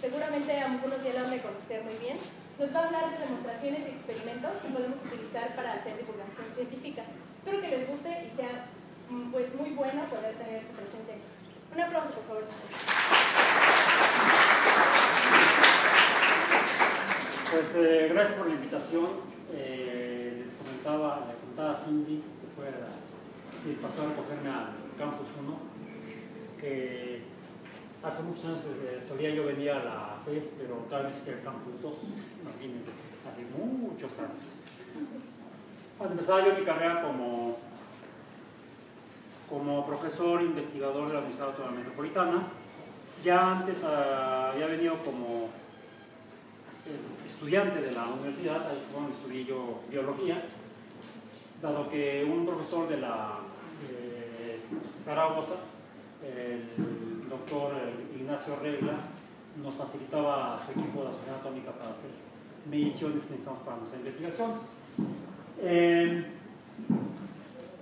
seguramente algunos ya lo han de muy bien, nos va a hablar de demostraciones y experimentos que podemos utilizar para hacer divulgación científica. Espero que les guste y sea mm, pues muy bueno poder tener su presencia aquí. Un aplauso, por favor. Pues eh, gracias por la invitación. Eh, les comentaba, le contaba a Cindy que fue y pasó a recogerme al Campus 1, que hace muchos años eh, solía yo venir a la FES, pero tal vez que el Campus 2, imagínense, hace muchos años. Cuando empezaba yo mi carrera como, como profesor investigador de la Universidad Autónoma Metropolitana, ya antes ah, había venido como eh, estudiante de la universidad, ahí fue donde estudié yo biología, dado que un profesor de la Zaragoza, el doctor Ignacio Regla nos facilitaba su equipo de la Sociedad Atómica para hacer mediciones que necesitamos para nuestra investigación. Eh,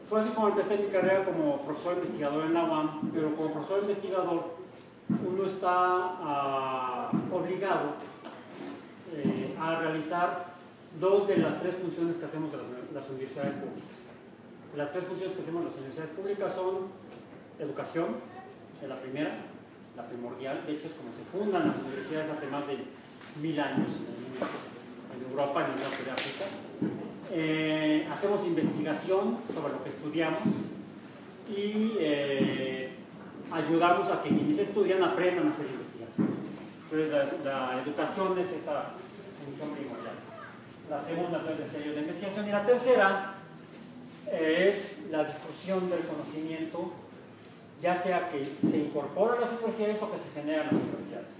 fue así como empecé mi carrera como profesor investigador en la UAM, pero como profesor investigador uno está ah, obligado eh, a realizar dos de las tres funciones que hacemos en las, las universidades públicas. Las tres funciones que hacemos en las universidades públicas son educación, es la primera, la primordial, de hecho es como se fundan las universidades hace más de mil años en Europa, en el norte de África. Eh, hacemos investigación sobre lo que estudiamos y eh, ayudamos a que quienes estudian aprendan a hacer investigación. Entonces la, educación es esa función primordial. La segunda, entonces, es de investigación y la tercera es la difusión del conocimiento ya sea que se incorpora a las universidades o que se genera en las universidades.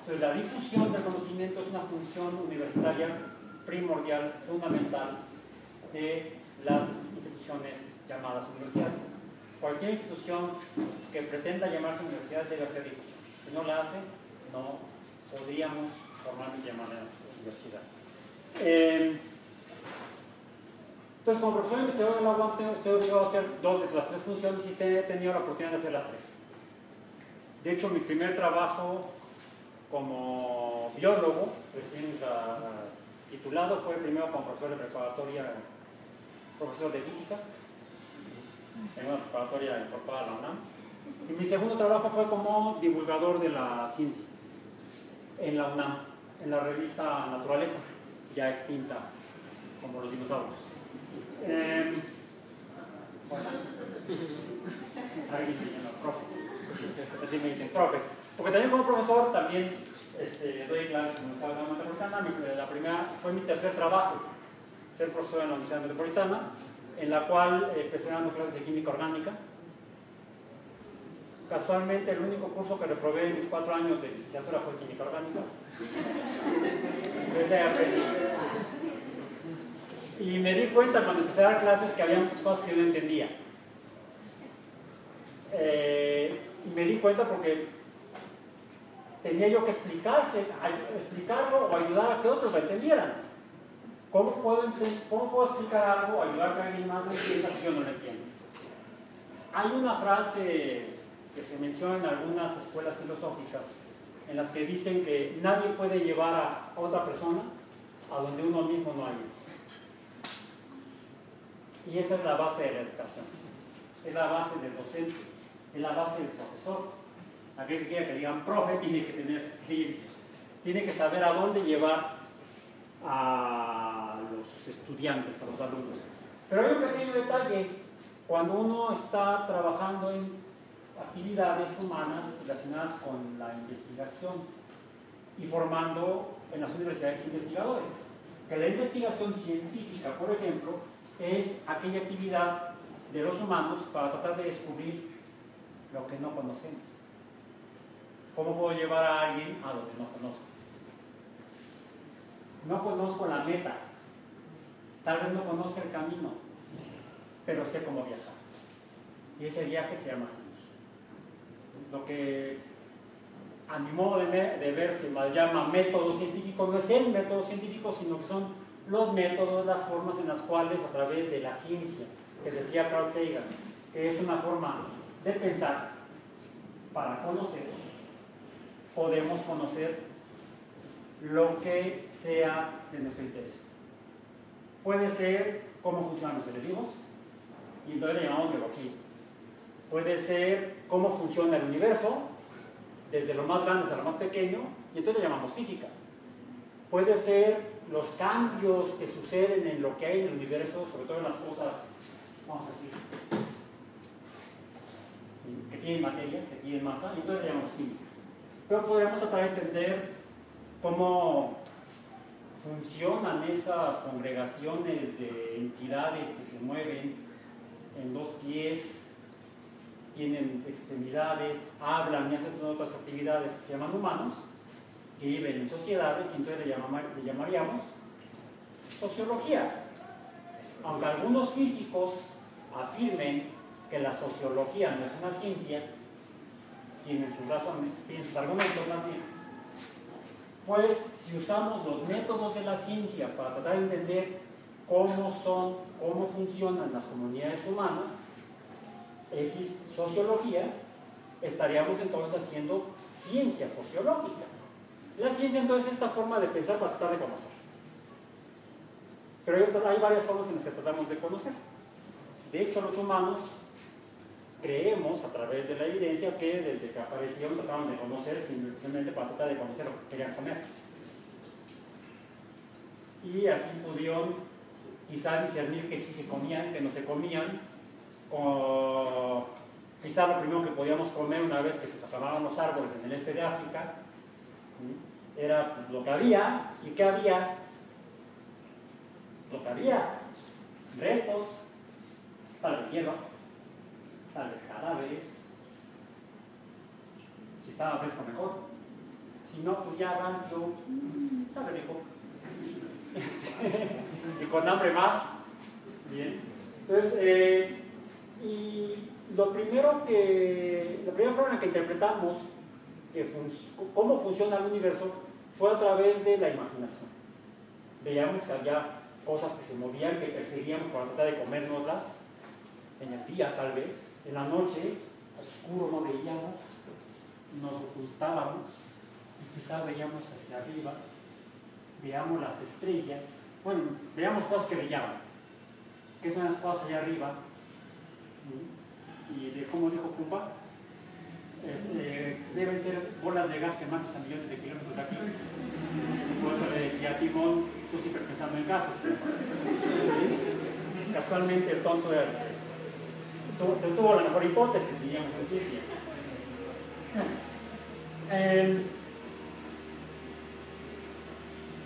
Entonces, la difusión del conocimiento es una función universitaria primordial, fundamental de las instituciones llamadas universidades. Cualquier institución que pretenda llamarse universidad debe hacer difusión. Si no la hace, no podríamos formalmente llamarla universidad. Eh, entonces, como profesor investigador de la UAM, estoy obligado a hacer dos de las tres funciones y he tenido la oportunidad de hacer las tres. De hecho, mi primer trabajo como biólogo, recién titulado, fue primero como profesor de preparatoria, profesor de física, en una preparatoria incorporada a la UNAM. Y mi segundo trabajo fue como divulgador de la ciencia en la UNAM, en la revista Naturaleza, ya extinta como los dinosaurios. Bueno, alguien me llama profe, así me dicen profe. Porque también como profesor también este, doy clases en la Universidad Metropolitana. La primera fue mi tercer trabajo, ser profesor en la Universidad Metropolitana, en la cual eh, empecé dando clases de química orgánica. Casualmente el único curso que reprobé en mis cuatro años de licenciatura fue química orgánica. Entonces aprendí y me di cuenta cuando empecé a dar clases que había muchas cosas que yo no entendía. Eh, y me di cuenta porque tenía yo que explicarse, explicarlo o ayudar a que otros lo entendieran. ¿Cómo puedo, ¿Cómo puedo explicar algo o ayudar a que alguien más lo entienda si yo no lo entiendo? Hay una frase que se menciona en algunas escuelas filosóficas en las que dicen que nadie puede llevar a otra persona a donde uno mismo no ha. Y esa es la base de la educación. Es la base del docente, es la base del profesor. Aquel que quiera que digan profe tiene que tener experiencia. Tiene que saber a dónde llevar a los estudiantes, a los alumnos. Pero hay un pequeño detalle. Cuando uno está trabajando en actividades humanas relacionadas con la investigación y formando en las universidades investigadores. Que la investigación científica, por ejemplo, es aquella actividad de los humanos para tratar de descubrir lo que no conocemos. ¿Cómo puedo llevar a alguien a lo que no conozco? No conozco la meta, tal vez no conozca el camino, pero sé cómo viajar. Y ese viaje se llama ciencia. Lo que a mi modo de ver, se llama método científico no es el método científico, sino que son los métodos, las formas en las cuales a través de la ciencia, que decía Carl Sagan, que es una forma de pensar para conocer, podemos conocer lo que sea de nuestro interés. Puede ser cómo funcionan los seres vivos, y entonces le llamamos biología. Puede ser cómo funciona el universo, desde lo más grande hasta lo más pequeño, y entonces le llamamos física. Puede ser los cambios que suceden en lo que hay en el universo, sobre todo en las cosas, vamos a decir, que tienen materia, que tienen masa, y entonces le llamamos química. Pero podríamos tratar de entender cómo funcionan esas congregaciones de entidades que se mueven en dos pies, tienen extremidades, hablan y hacen otras actividades que se llaman humanos, viven en sociedades, y entonces le, le llamaríamos sociología. Aunque algunos físicos afirmen que la sociología no es una ciencia, tienen sus razones, tienen sus argumentos más bien, pues si usamos los métodos de la ciencia para tratar de entender cómo son, cómo funcionan las comunidades humanas, es decir, sociología, estaríamos entonces haciendo ciencia sociológica. La ciencia entonces es esta forma de pensar para tratar de conocer. Pero hay varias formas en las que tratamos de conocer. De hecho, los humanos creemos a través de la evidencia que desde que aparecieron trataban de conocer simplemente para tratar de conocer lo que querían comer. Y así pudieron quizá discernir que sí se comían, que no se comían, o quizá lo primero que podíamos comer una vez que se acababan los árboles en el este de África, era lo que había, y qué había, lo que había, restos, tal vez hierbas, tal vez cadáveres, si estaba fresco mejor, si no, pues ya rancio, sabe rico, y con hambre más, bien, entonces, eh, y lo primero que, la primera forma en que interpretamos cómo funciona el universo fue a través de la imaginación. Veíamos que había cosas que se movían, que perseguíamos para tratar de comernoslas, en el día tal vez, en la noche, oscuro no veíamos, nos ocultábamos y quizá veíamos hacia arriba, veíamos las estrellas, bueno, veíamos cosas que brillaban, que son las cosas allá arriba, y de cómo dijo Pumba, este, deben ser bolas de gas quemándose a millones de kilómetros de aquí. Por eso le decía a Timón, tú siempre pensando en gases. Casualmente el tonto tuvo, la mejor hipótesis, diríamos, en ciencia. Em,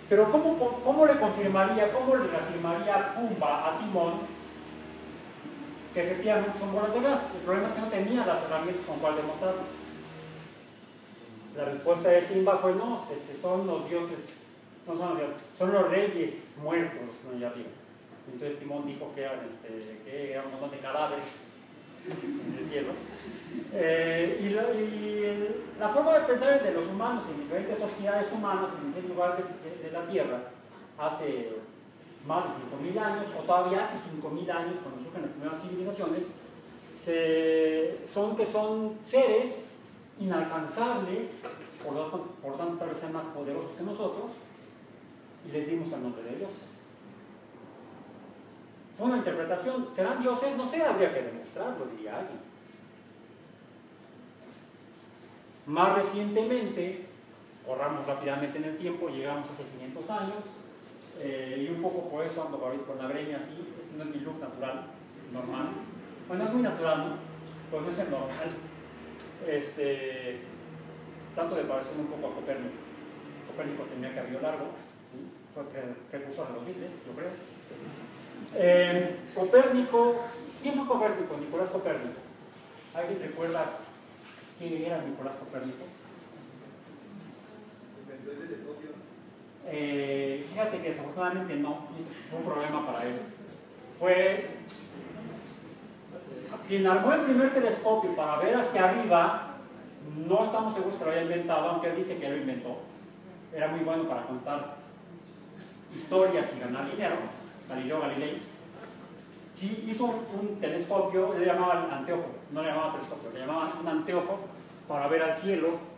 pero ¿cómo, ¿cómo, le confirmaría, cómo le reafirmaría Pumba a Timón que efectivamente son bolas de gas. El problema es que no tenía las herramientas con cual demostrarlo. La respuesta de Simba fue no, este, son los dioses, no son los dioses, son los reyes muertos los que no allá arriba. Entonces Timón dijo que eran, este, que eran un montón de cadáveres en el cielo. Eh, y, la, forma de pensar de los humanos en diferentes sociedades humanas, en diferentes lugares de la Tierra, hace más de 5.000 años, o todavía hace 5.000 años, cuando surgen las primeras civilizaciones, son que son seres inalcanzables, por lo, tanto, por tanto tal vez sean más poderosos que nosotros, y les dimos el nombre de dioses. Fue una interpretación, ¿serán dioses? No sé, habría que demostrarlo, diría alguien. Más recientemente, corramos rápidamente en el tiempo, llegamos hace 500 años, eh, y un poco por eso ando con la greña así, este no es mi look natural, normal. Bueno, es muy natural, ¿no? Pues no es el normal. Este, tanto de parecer un poco a Copérnico. Copérnico tenía cabello largo, fue precursor de los Beatles, yo creo. Eh, Copérnico, ¿quién fue Copérnico? Nicolás Copérnico. ¿Alguien recuerda quién era Nicolás Copérnico? Eh, fíjate que desafortunadamente no, fue un problema para él. Fue quien armó el primer telescopio para ver hacia arriba, no estamos seguros que lo haya inventado, aunque él dice que lo inventó. Era muy bueno para contar historias y ganar dinero, Galileo Galilei. Sí, hizo un, telescopio, le llamaban anteojo, no le llamaban telescopio, le llamaban un anteojo para ver al cielo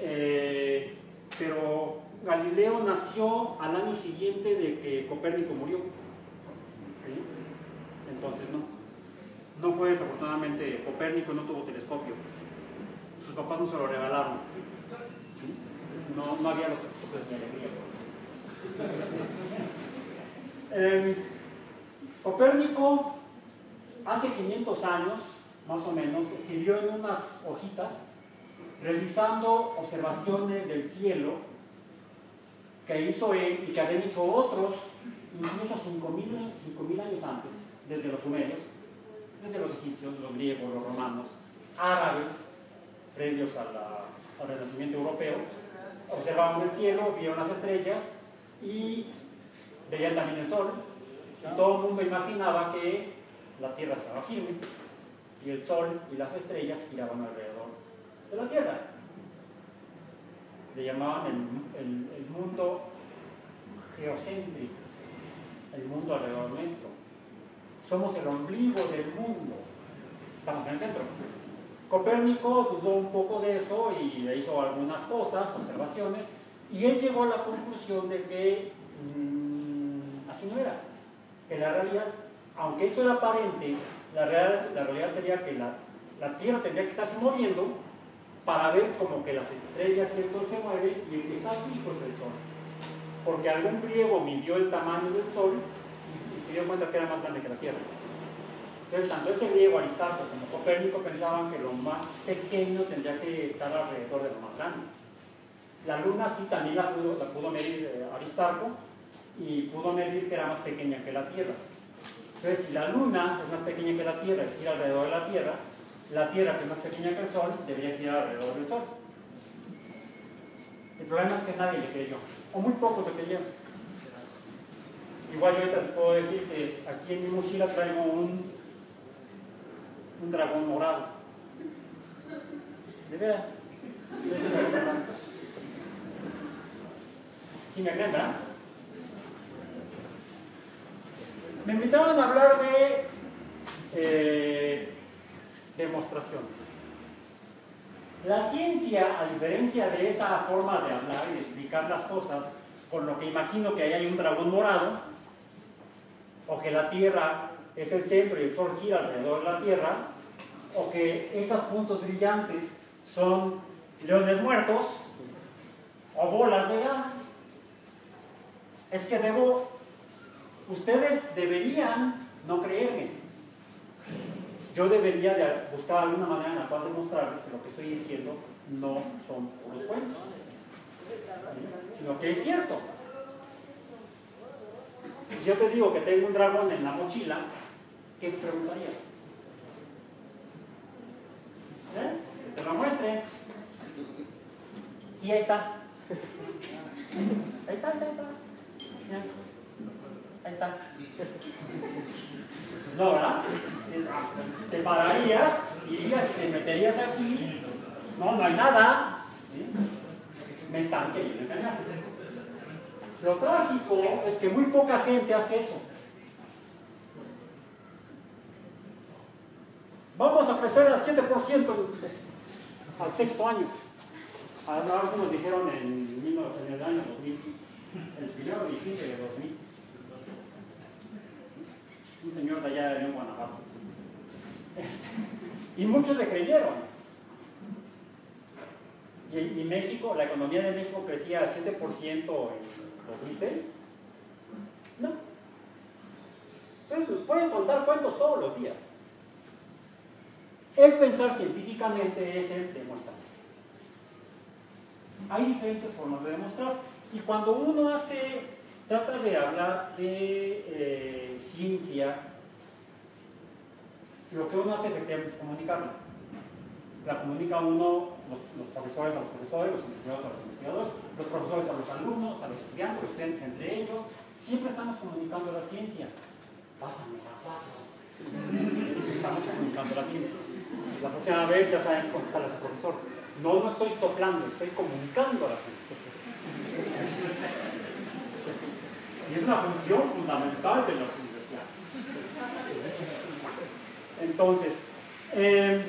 Eh, pero Galileo nació al año siguiente de que Copérnico murió. Entonces no. No fue desafortunadamente Copérnico, no tuvo telescopio. Sus papás no se lo regalaron. No, había los telescopios de alegría. Eh, Copérnico hace 500 años, más o menos, escribió en unas hojitas, realizando observaciones del cielo que hizo él y que habían hecho otros, incluso 5.000 años antes, desde los sumerios, desde los egipcios, los griegos, los romanos, árabes, previos al renacimiento europeo, observaban el cielo, vieron las estrellas y veían también el sol. Y todo el mundo imaginaba que la Tierra estaba firme y el sol y las estrellas giraban alrededor de la Tierra. Le llamaban el, el mundo geocéntrico, el mundo alrededor nuestro. Somos el ombligo del mundo. Estamos en el centro. Copérnico dudó un poco de eso y le hizo algunas cosas, observaciones, y él llegó a la conclusión de que mmm, así no era. Que la realidad, aunque eso era aparente, la realidad, la realidad sería que la, la Tierra tendría que estarse moviendo para ver como que las estrellas y el Sol se mueven y el que está fijo es el Sol. Porque algún griego midió el tamaño del Sol y, y se dio cuenta que era más grande que la Tierra. Entonces, tanto ese griego Aristarco como Copérnico pensaban que lo más pequeño tendría que estar alrededor de lo más grande. La luna sí también la pudo, la pudo medir eh, Aristarco y pudo medir que era más pequeña que la Tierra. Entonces, si la luna es más pequeña que la Tierra y gira alrededor de la Tierra, la Tierra, que es más pequeña que el Sol, debería girar alrededor del Sol. El problema es que nadie le creyó, o muy pocos le creyeron. Igual yo ahorita les puedo decir que aquí en mi mochila traigo un un dragón morado. ¿De veras? ¿Sí me creen, verdad? Me invitaron a hablar de eh, demostraciones. La ciencia, a diferencia de esa forma de hablar y explicar las cosas, con lo que imagino que ahí hay un dragón morado, o que la Tierra es el centro y el Sol gira alrededor de la Tierra, o que esos puntos brillantes son leones muertos o bolas de gas. Es que debo, ustedes deberían no creerme. Yo debería de buscar alguna manera en la cual demostrarles que lo que estoy diciendo no son puros cuentos, sino que es cierto. Si yo te digo que tengo un dragón en la mochila, ¿qué me preguntarías? ¿Eh? Que te lo muestre. Sí, ahí está. Ahí está, ahí está, ahí está. Ahí está. No, ¿verdad? Te pararías, irías, te meterías aquí. No, no hay nada. Me están queriendo engañar. Lo trágico es que muy poca gente hace eso. Vamos a crecer al 7% al sexto año. A veces nos dijeron en, el año 2000, el primero de diciembre de 2000. Un señor de allá de León, Guanajuato. Este, y muchos le creyeron. Y, México, la economía de México crecía al 7% en 2006. No. Entonces, nos pueden contar cuentos todos los días. El pensar científicamente es el demostrar. Hay diferentes formas de demostrar. Y cuando uno hace, trata de hablar de eh, ciencia, lo que uno hace efectivamente es comunicarla. La comunica uno, los, profesores a los profesores, los investigadores a los investigadores, los profesores a los alumnos, a los estudiantes, los estudiantes entre ellos. Siempre estamos comunicando la ciencia. Pásame la cuatro. Estamos comunicando la ciencia. La próxima vez ya saben contestarle a su profesor. No, no estoy soplando, estoy comunicando la ciencia. Y es una función fundamental de las universidades. Entonces, eh,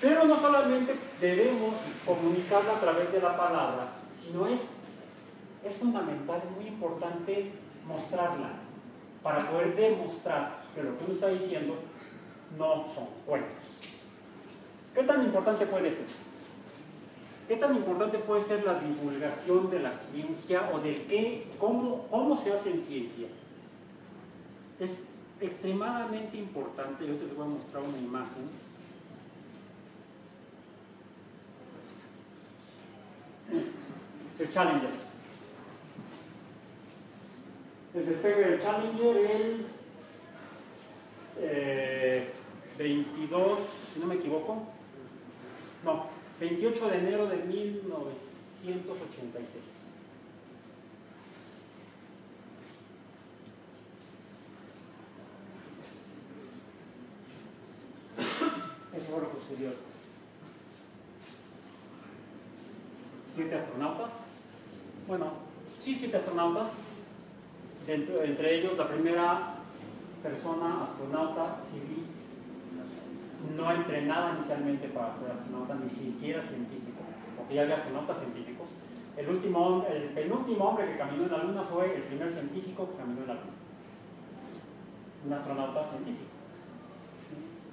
pero no solamente debemos comunicarla a través de la palabra, sino es, es fundamental, es muy importante mostrarla para poder demostrar que lo que uno está diciendo no son cuentos. ¿Qué tan importante puede ser? ¿Qué tan importante puede ser la divulgación de la ciencia o del qué, cómo, cómo se hace en ciencia? Es extremadamente importante, yo te voy a mostrar una imagen. El Challenger. El despegue del Challenger el 22, eh, si no me equivoco, no, 28 de enero de 1986. Eso fue lo posterior. Siete astronautas. Bueno, sí, siete astronautas. entre ellos la primera persona astronauta civil no entrenada inicialmente para ser astronauta, ni siquiera científico, porque ya había astronautas científicos. El, último, el penúltimo hombre que caminó en la Luna fue el primer científico que caminó en la Luna. Un astronauta científico.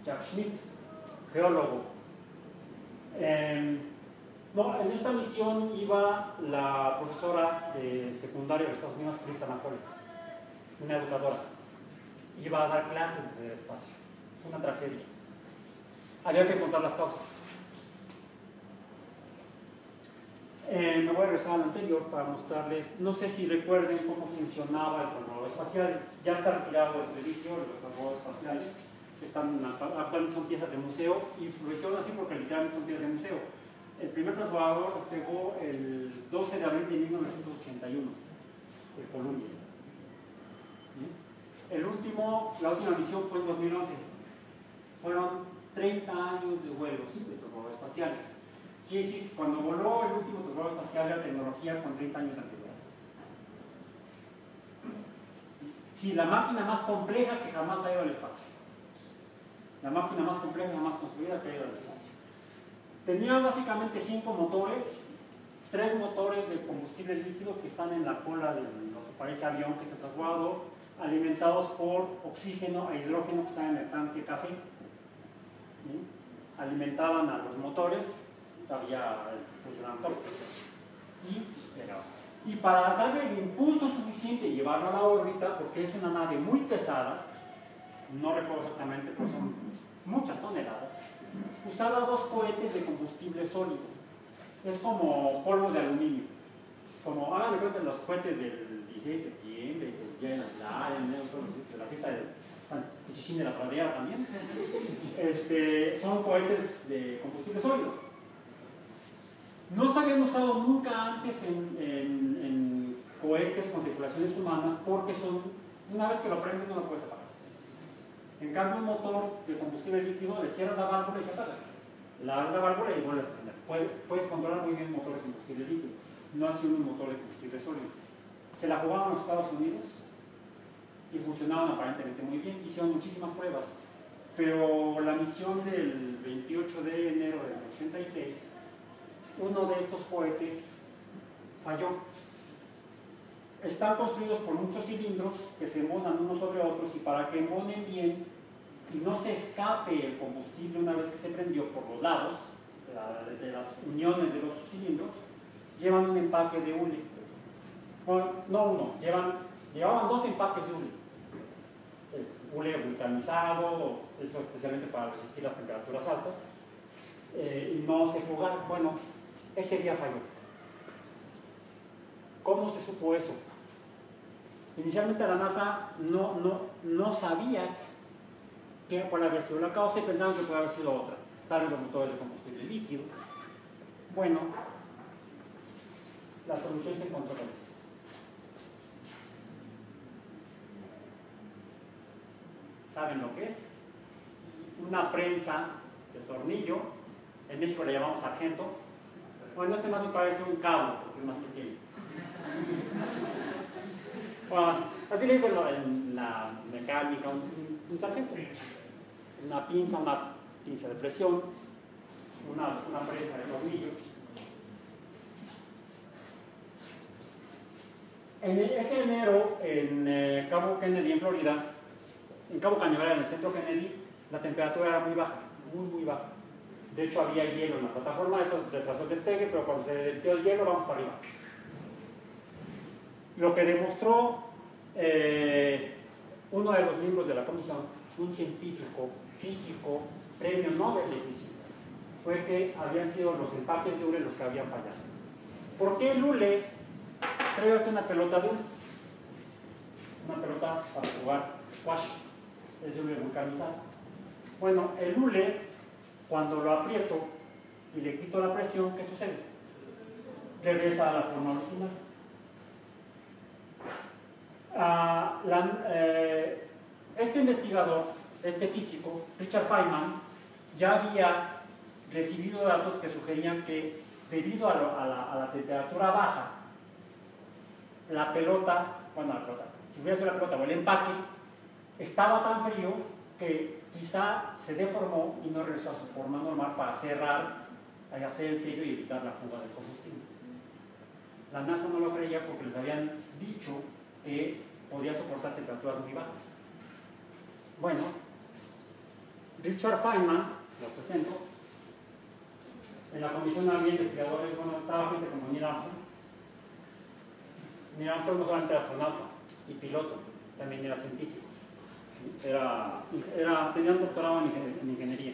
Jack Schmidt, geólogo. Em, no, en esta misión iba la profesora de secundaria de Estados Unidos, Krista Napoli, una educadora. Iba a dar clases desde el espacio. Fue una tragedia había que contar las causas. Eh, me voy a regresar al anterior para mostrarles, no sé si recuerden cómo funcionaba el transbordador espacial. Ya está retirado el servicio, los transbordadores espaciales, están, actualmente son piezas de museo y así porque literalmente son piezas de museo. El primer transbordador despegó el 12 de abril de 1981, de Columbia. El último, la última misión fue en 2011. Fueron 30 años de vuelos de transbordadores espaciales. Quiere decir, cuando voló el último transbordador espacial, la tecnología con 30 años de antigüedad. Sí, la máquina más compleja que jamás ha ido al espacio. La máquina más compleja jamás construida que ha ido al espacio. Tenía básicamente cinco motores, tres motores de combustible líquido que están en la cola de lo que parece avión que se transbordó, alimentados por oxígeno e hidrógeno que están en el tanque café alimentaban a los motores, había funcionando y, y para darle el impulso suficiente y llevarlo a la órbita, porque es una nave muy pesada, no recuerdo exactamente, pero son muchas toneladas, usaba dos cohetes de combustible sólido. Es como polvo de aluminio. Como hagan de cuenta los cohetes del 16 de septiembre, de la fiesta de Chichín de la Pradera también, este, son cohetes de combustible sólido. No se habían usado nunca antes en, en, cohetes con tripulaciones humanas porque son, una vez que lo prendes no lo puedes apagar. En cambio, un motor de combustible líquido le cierras la válvula y se apaga. La la válvula y vuelves a prender. Puedes, puedes controlar muy bien un motor de combustible líquido, no así un motor de combustible sólido. Se la jugaban los Estados Unidos y funcionaban aparentemente muy bien. Hicieron muchísimas pruebas, pero la misión del 28 de enero del 86, uno de estos cohetes falló. Están construidos por muchos cilindros que se monan unos sobre otros y para que monen bien y no se escape el combustible una vez que se prendió por los lados de las uniones de los cilindros, llevan un empaque de hule. Bueno, no uno, llevan, llevaban dos empaques de hule hule vulcanizado, hecho especialmente para resistir las temperaturas altas, eh, y no se fugar. Bueno, ese día falló. ¿Cómo se supo eso? Inicialmente la NASA no, no, no sabía qué, cuál había sido la causa y pensaban que podía haber sido otra, tal vez los motores de combustible líquido. Bueno, la solución se encontró con esto. ¿Saben lo que es? Una prensa de tornillo, en México le llamamos sargento. Bueno, este más me parece un cabo, porque es más pequeño. Bueno, así le dicen en la mecánica, un, sargento. Una pinza, una pinza de presión. una, prensa de tornillos. En ese enero, en eh, Cabo Kennedy, en Florida, en Cabo Cañaveral, en el centro Kennedy, la temperatura era muy baja, muy, muy baja. De hecho, había hielo en la plataforma, eso retrasó el despegue, pero cuando se derritió el hielo, vamos para arriba. Lo que demostró eh, uno de los miembros de la comisión, un científico, físico, premio Nobel de física, fue que habían sido los empaques de hule los que habían fallado. ¿Por qué el? Creo que una pelota de. Una pelota para jugar squash. Es de hule vulcanizado. Bueno, el hule, cuando lo aprieto y le quito la presión, ¿qué sucede? Regresa a la forma original. Ah, eh, este investigador, este físico, Richard Feynman, ya había recibido datos que sugerían que debido a, la, temperatura baja, la pelota, bueno, la pelota, si hubiera sido la pelota o el empaque, estaba tan frío que quizá se deformó y no regresó a su forma normal para cerrar, hacer el sello y evitar la fuga del combustible. La NASA no lo creía porque les habían dicho que podía soportar temperaturas muy bajas. Bueno, Richard Feynman, se lo presento, en la comisión había investigadores, bueno, estaba gente como Neil Armstrong. Neil Armstrong no solamente era astronauta y piloto, también era científico. Era, era, tenía un doctorado en, ingeniería.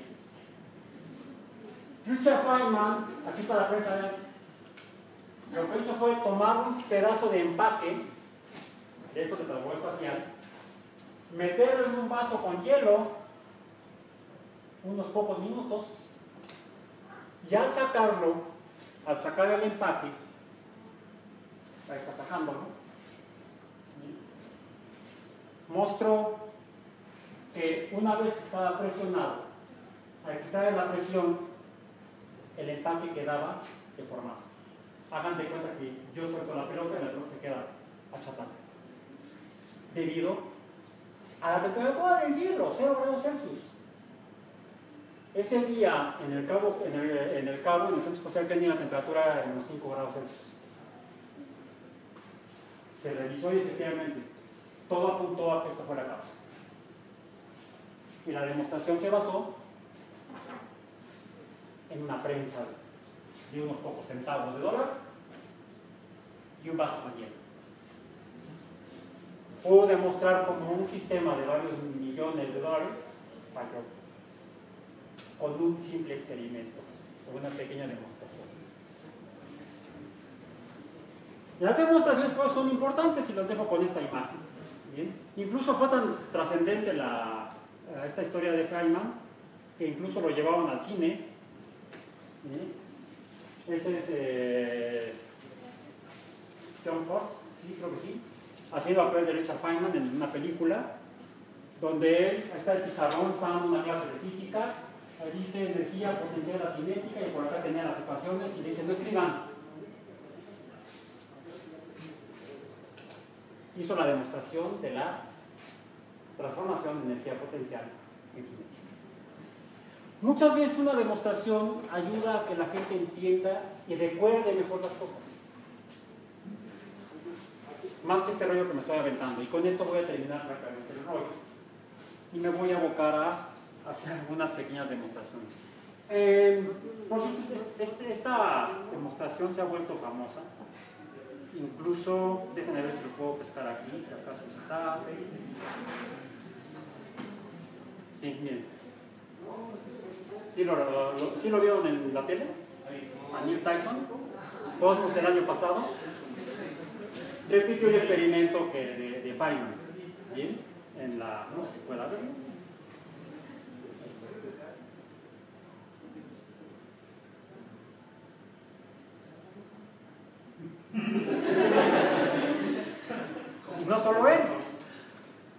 Richard Feynman, aquí está la prensa, lo que hizo fue tomar un pedazo de empaque de esto de trabajo espacial, meterlo en un vaso con hielo unos pocos minutos y al sacarlo, al sacar el empaque, ahí está sacándolo, mostró que una vez que estaba presionado, al quitarle la presión, el empaque quedaba deformado. Hagan de cuenta que yo suelto la pelota y la pelota se queda achatada debido a la temperatura del hielo, 0 grados Celsius. Ese día en el cabo, en el, cabo, en el centro espacial tenía la temperatura de unos 5 grados Celsius. Se revisó y efectivamente todo apuntó a que esto fue la causa. Y la demostración se basó en una prensa de unos pocos centavos de dólar y un vaso con hielo pudo demostrar como un sistema de varios millones de dólares falló con un simple experimento, con una pequeña demostración. Las demostraciones pues, son importantes y las dejo con esta imagen. Incluso fue tan trascendente esta historia de Feynman que incluso lo llevaban al cine. Ese es eh, John Ford, sí, creo que sí haciendo papel de Richard Feynman en una película, donde él está el pizarrón, está dando una clase de física, dice energía potencial asimétrica y por acá tenía las ecuaciones y le dice no escriban. Hizo la demostración de la transformación de energía potencial en simétrica. Muchas veces una demostración ayuda a que la gente entienda y recuerde mejor las cosas más que este rollo que me estoy aventando. Y con esto voy a terminar prácticamente el rollo. Y me voy a abocar a hacer algunas pequeñas demostraciones. Eh, por este, esta demostración se ha vuelto famosa. Incluso, déjenme ver si lo puedo pescar aquí, si acaso está. Sí, miren. ¿Sí lo, ¿Sí lo vieron en la tele? A Neil Tyson. Cosmos el año pasado repitió el experimento que de, Feynman. ¿Bien? En la. No sé si puede verlo. y no solo él,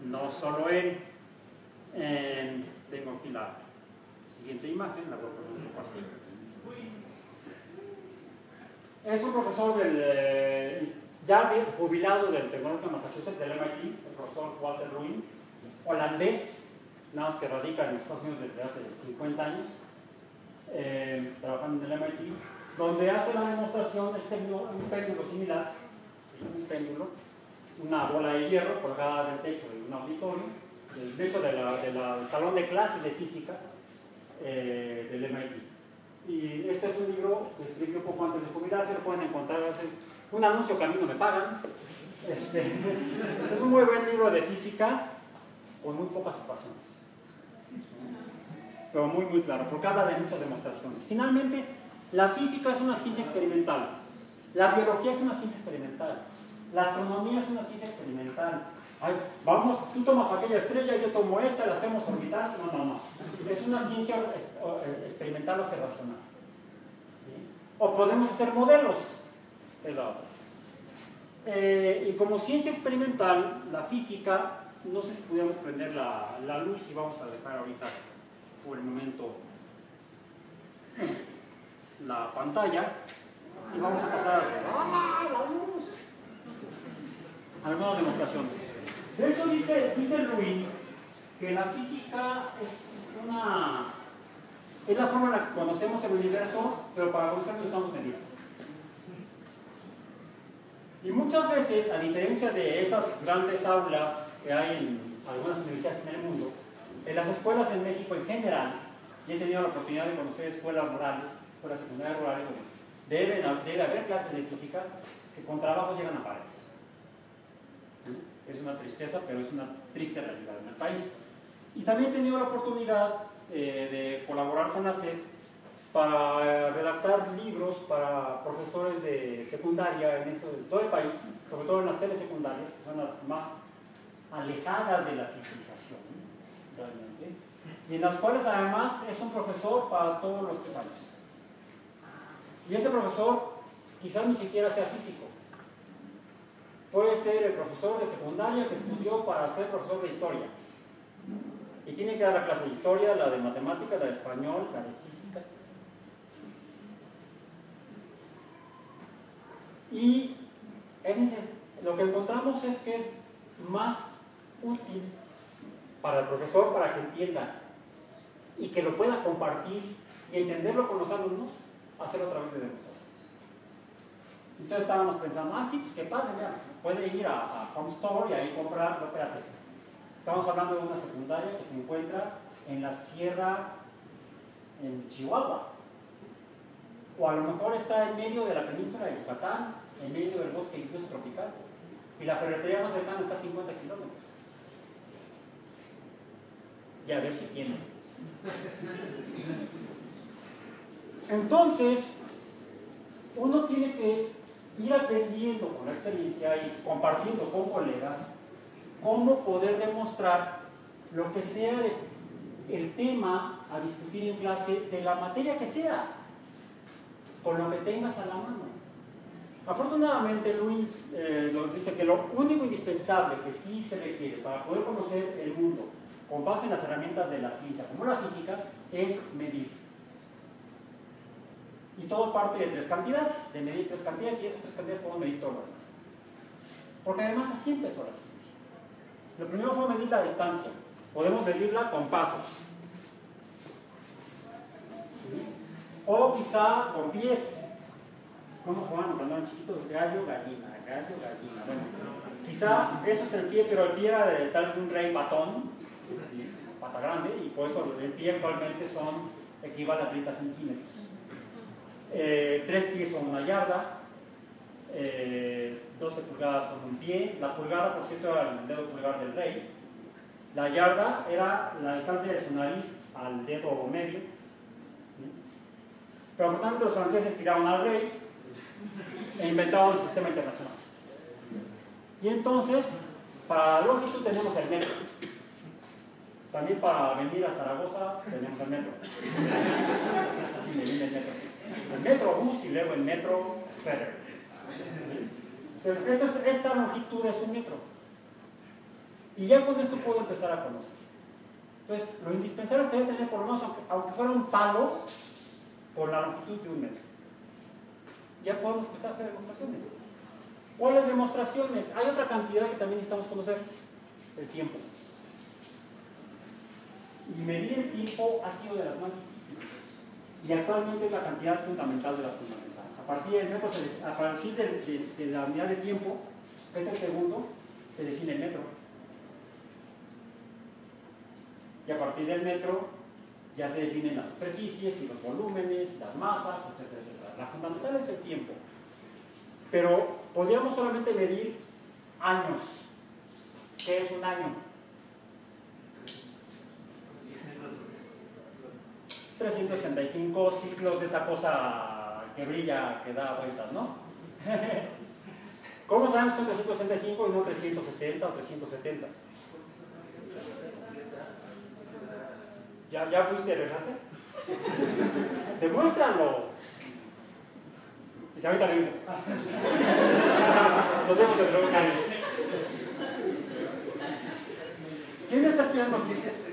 no solo él. tengo aquí la siguiente Es un profesor del eh, ya jubilado del Tecnológico de Massachusetts, del MIT, el profesor Walter Ruin, holandés, nada más que radica en Estados Unidos desde hace 50 años, eh, trabajando en el MIT, donde hace la demostración de un péndulo similar, un péndulo, una bola de hierro colgada del techo de un auditorio, del techo del salón de clases de física eh, del MIT. Y este es un libro que escribí un poco antes de jubilarse, lo pueden encontrar, es un anuncio que a mí no me pagan. Este, es un muy buen libro de física con muy pocas ecuaciones. Pero muy, muy claro, porque habla de muchas demostraciones. Finalmente, la física es una ciencia experimental. La biología es una ciencia experimental. La astronomía es una ciencia experimental. Ay, vamos, tú tomas aquella estrella, yo tomo esta, la hacemos orbitar. No, no, no. Es una ciencia eh, experimental observacional. O podemos hacer modelos. Eh, y como ciencia experimental, la física, no sé si pudiéramos prender la, la luz y vamos a dejar ahorita por el momento la pantalla y vamos a pasar a algunas demostraciones. De hecho, dice, dice que la física es una es la forma en la que conocemos el universo, pero para conocerlo estamos medidos. Y muchas veces, a diferencia de esas grandes aulas que hay en algunas universidades en el mundo, en las escuelas en México en general, y he tenido la oportunidad de conocer escuelas rurales, escuelas secundarias rurales, donde debe haber clases de física que con trabajos llegan a pares. Es una tristeza, pero es una triste realidad en el país. Y también he tenido la oportunidad eh, de colaborar con la SED para redactar libros para profesores de secundaria en, todo el país, sobre todo en las telesecundarias, que son las más alejadas de la civilización, realmente, y en las cuales además es un profesor para todos los tres años. Y ese profesor quizás ni siquiera sea físico. Puede ser el profesor de secundaria que estudió para ser profesor de historia y tiene que dar la clase de historia, la de matemática, la de español, la de física. Y lo que encontramos es que es más útil para el profesor para que entienda y que lo pueda compartir y entenderlo con los alumnos, hacerlo a través de demostraciones. Entonces estábamos pensando, ah, sí, pues qué padre, mira, puede ir a, Home Store y ahí comprar, no, espérate, Estamos hablando de una secundaria que se encuentra en la sierra en Chihuahua. O a lo mejor está en medio de la península de Yucatán, en medio del bosque incluso tropical. Y la ferretería más cercana está a 50 kilómetros. Y a ver si tiene. Entonces, uno tiene que ir aprendiendo con la experiencia y compartiendo con colegas cómo poder demostrar lo que sea el tema a discutir en clase de la materia que sea, con lo que tengas a la mano. Afortunadamente, Luis eh, nos dice que lo único indispensable que sí se requiere para poder conocer el mundo con base en las herramientas de la ciencia, como la física, es medir. Y todo parte de tres cantidades, de medir tres cantidades, y esas tres cantidades podemos medir todo lo demás. Porque además así empezó la ciencia. Lo primero fue medir la distancia. Podemos medirla con pasos. O quizá con pies. ¿Cómo jugaban cuando eran chiquitos? Gallo, gallina, gallo, gallina. Bueno, quizá eso es el pie, pero el pie era de, tal vez un rey patón, pata grande, y por eso el pie actualmente son, equivale a 30 centímetros. Eh, tres pies son una yarda, eh, 12 pulgadas son un pie, la pulgada por cierto era el dedo pulgar del rey, la yarda era la distancia de su nariz al dedo medio, pero por tanto los franceses tiraron al rey e inventaron el sistema internacional. Y entonces, para longitud tenemos el metro. También para venir a Zaragoza tenemos el metro. Así me viene el metro. El metro bus y luego el metro ferry esta longitud es un metro. Y ya con esto puedo empezar a conocer. Entonces, lo indispensable sería tener por lo menos, aunque fuera un palo, por la longitud de un metro. Ya podemos empezar a hacer demostraciones. ¿Cuáles demostraciones? Hay otra cantidad que también necesitamos conocer, el tiempo. Y medir el tiempo ha sido de las más difíciles. Y actualmente es la cantidad fundamental de las fundamentales. A partir del metro, a partir de, la unidad de tiempo, que es el segundo, se define el metro. Y a partir del metro ya se definen las superficies y los volúmenes, las masas, etc. La fundamental es el tiempo. Pero podríamos solamente medir años. ¿Qué es un año? 365 ciclos de esa cosa que brilla, que da vueltas, ¿no? ¿Cómo sabemos que son 365 y no 360 o 370? ¿Ya, ya fuiste, regresaste? Demuéstralo. Y si ahorita vengo. Nos vemos dentro de un año. ¿Quién está estudiando física?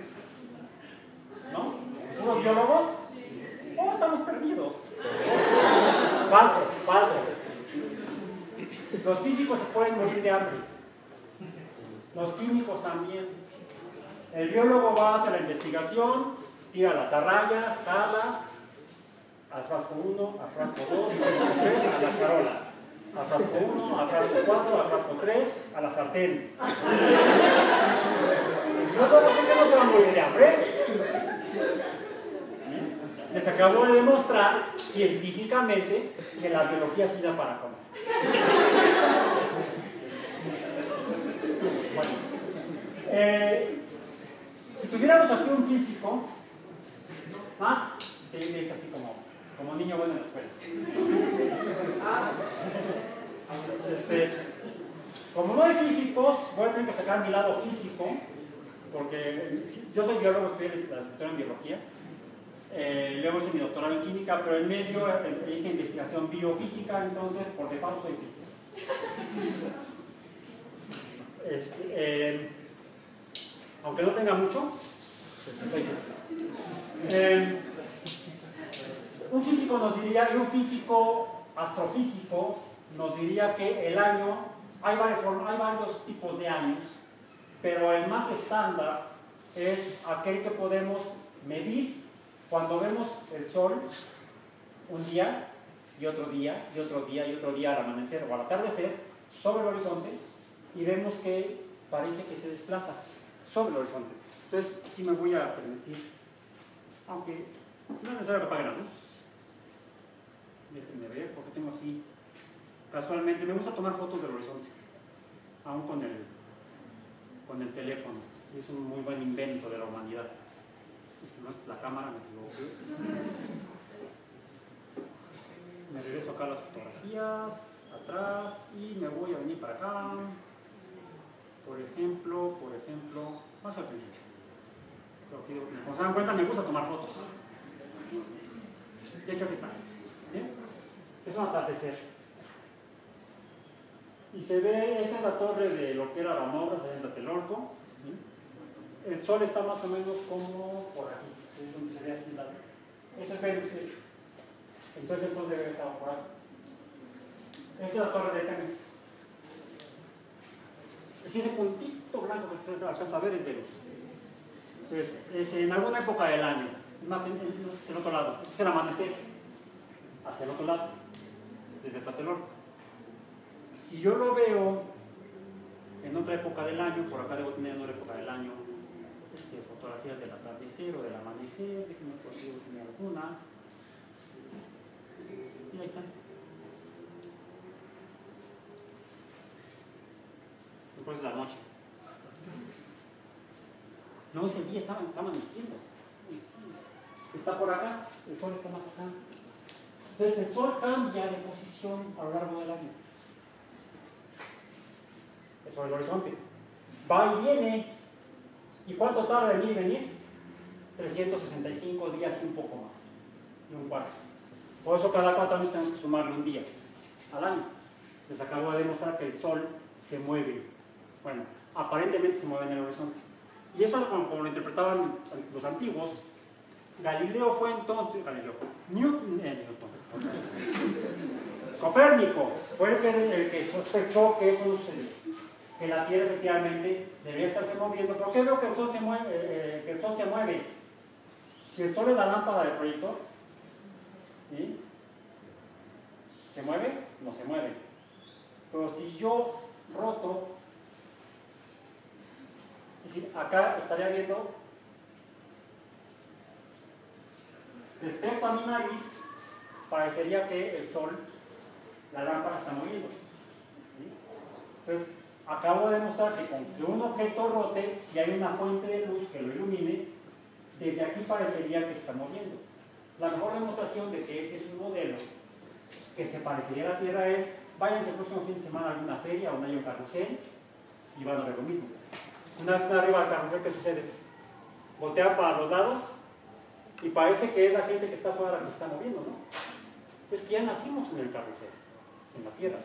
¿No? ¿Unos biólogos? ¿Cómo estamos perdidos? Falso, falso. Los físicos se pueden morir de hambre. Los químicos también. El biólogo va a hacer la investigación, tira la tarraya, jala, al frasco 1, al frasco 2, al frasco 3, a la farola. Al frasco 1, al frasco 4, al frasco 3, a la sartén. No todos no se van a morir de hambre. Les acabo de demostrar científicamente que la biología sirve para comer. Bueno, eh, si tuviéramos aquí un físico, ¿ah? Este es así como como niño bueno en la escuela. Este, como no hay físicos, voy a tener que sacar mi lado físico, porque yo soy biólogo, estoy en biología. Eh, luego hice mi doctorado en química, pero en medio eh, hice investigación biofísica, entonces por default soy físico. Este, eh, aunque no tenga mucho, soy un físico nos diría, y un físico astrofísico nos diría que el año, hay varios, hay varios tipos de años, pero el más estándar es aquel que podemos medir cuando vemos el sol un día y otro día y otro día y otro día al amanecer o al atardecer sobre el horizonte y vemos que parece que se desplaza sobre el horizonte. Entonces, sí me voy a permitir, aunque no es necesario que apague la luz, déjenme ver, porque tengo aquí, casualmente, me gusta tomar fotos del horizonte, aún con el, con el teléfono, es un muy buen invento de la humanidad. Esta no es la cámara, me equivoqué. Me regreso acá a las fotografías, atrás, y me voy a venir para acá. Por ejemplo, por ejemplo, más al principio. Como se dan cuenta, me gusta tomar fotos. De hecho, aquí está es un atardecer. Y se ve, esa es la torre de lo que era Bamogra, se en Tlatelolco. El sol está más o menos como por aquí, es donde se ve así la. Ese es Venus, entonces el sol debe estar por aquí. Esa es la torre de Fénix. Es ese puntito blanco que usted alcanza a ver es Venus. Entonces, es en alguna época del año, más en, el otro lado, es el amanecer, hacia el otro lado desde Tlatelolco. Si yo lo veo en otra época del año, por acá debo tener en otra época del año este, fotografías del atardecer o del amanecer, déjenme tener alguna. Sí, ahí están. Después de la noche. No, ese día está, está amaneciendo. Está por acá, el sol está más acá. Entonces el Sol cambia de posición a lo largo del año. Es sobre el horizonte. Va y viene. ¿Y cuánto tarda en ir y venir? 365 días y un poco más. Y un cuarto. Por eso cada cuatro años tenemos que sumarle un día al año. Les acabo de demostrar que el Sol se mueve. Bueno, aparentemente se mueve en el horizonte. Y eso, como, como lo interpretaban los antiguos, Galileo fue entonces, Galileo, Newton, eh, Newton Copérnico fue el que, sospechó que eso no sucedía, que la Tierra efectivamente debía estarse moviendo. ¿Por qué veo que el Sol se mueve? Eh, que el Sol se mueve? Si el Sol es la lámpara del proyector, ¿sí? ¿Se mueve? No se mueve. Pero si yo roto, es decir, acá estaría viendo, respecto a mi nariz, parecería que el sol, la lámpara está moviendo. Entonces, acabo de demostrar que con que un objeto rote, si hay una fuente de luz que lo ilumine, desde aquí parecería que se está moviendo. La mejor demostración de que ese es un modelo que se parecería a la Tierra es, váyanse el próximo fin de semana a alguna feria o un año carrusel y van a ver lo mismo. Una vez arriba del carrusel, ¿qué sucede? Voltea para los lados y parece que es la gente que está afuera la que está moviendo, ¿no? Es que ya nacimos en el carrusel, en la Tierra.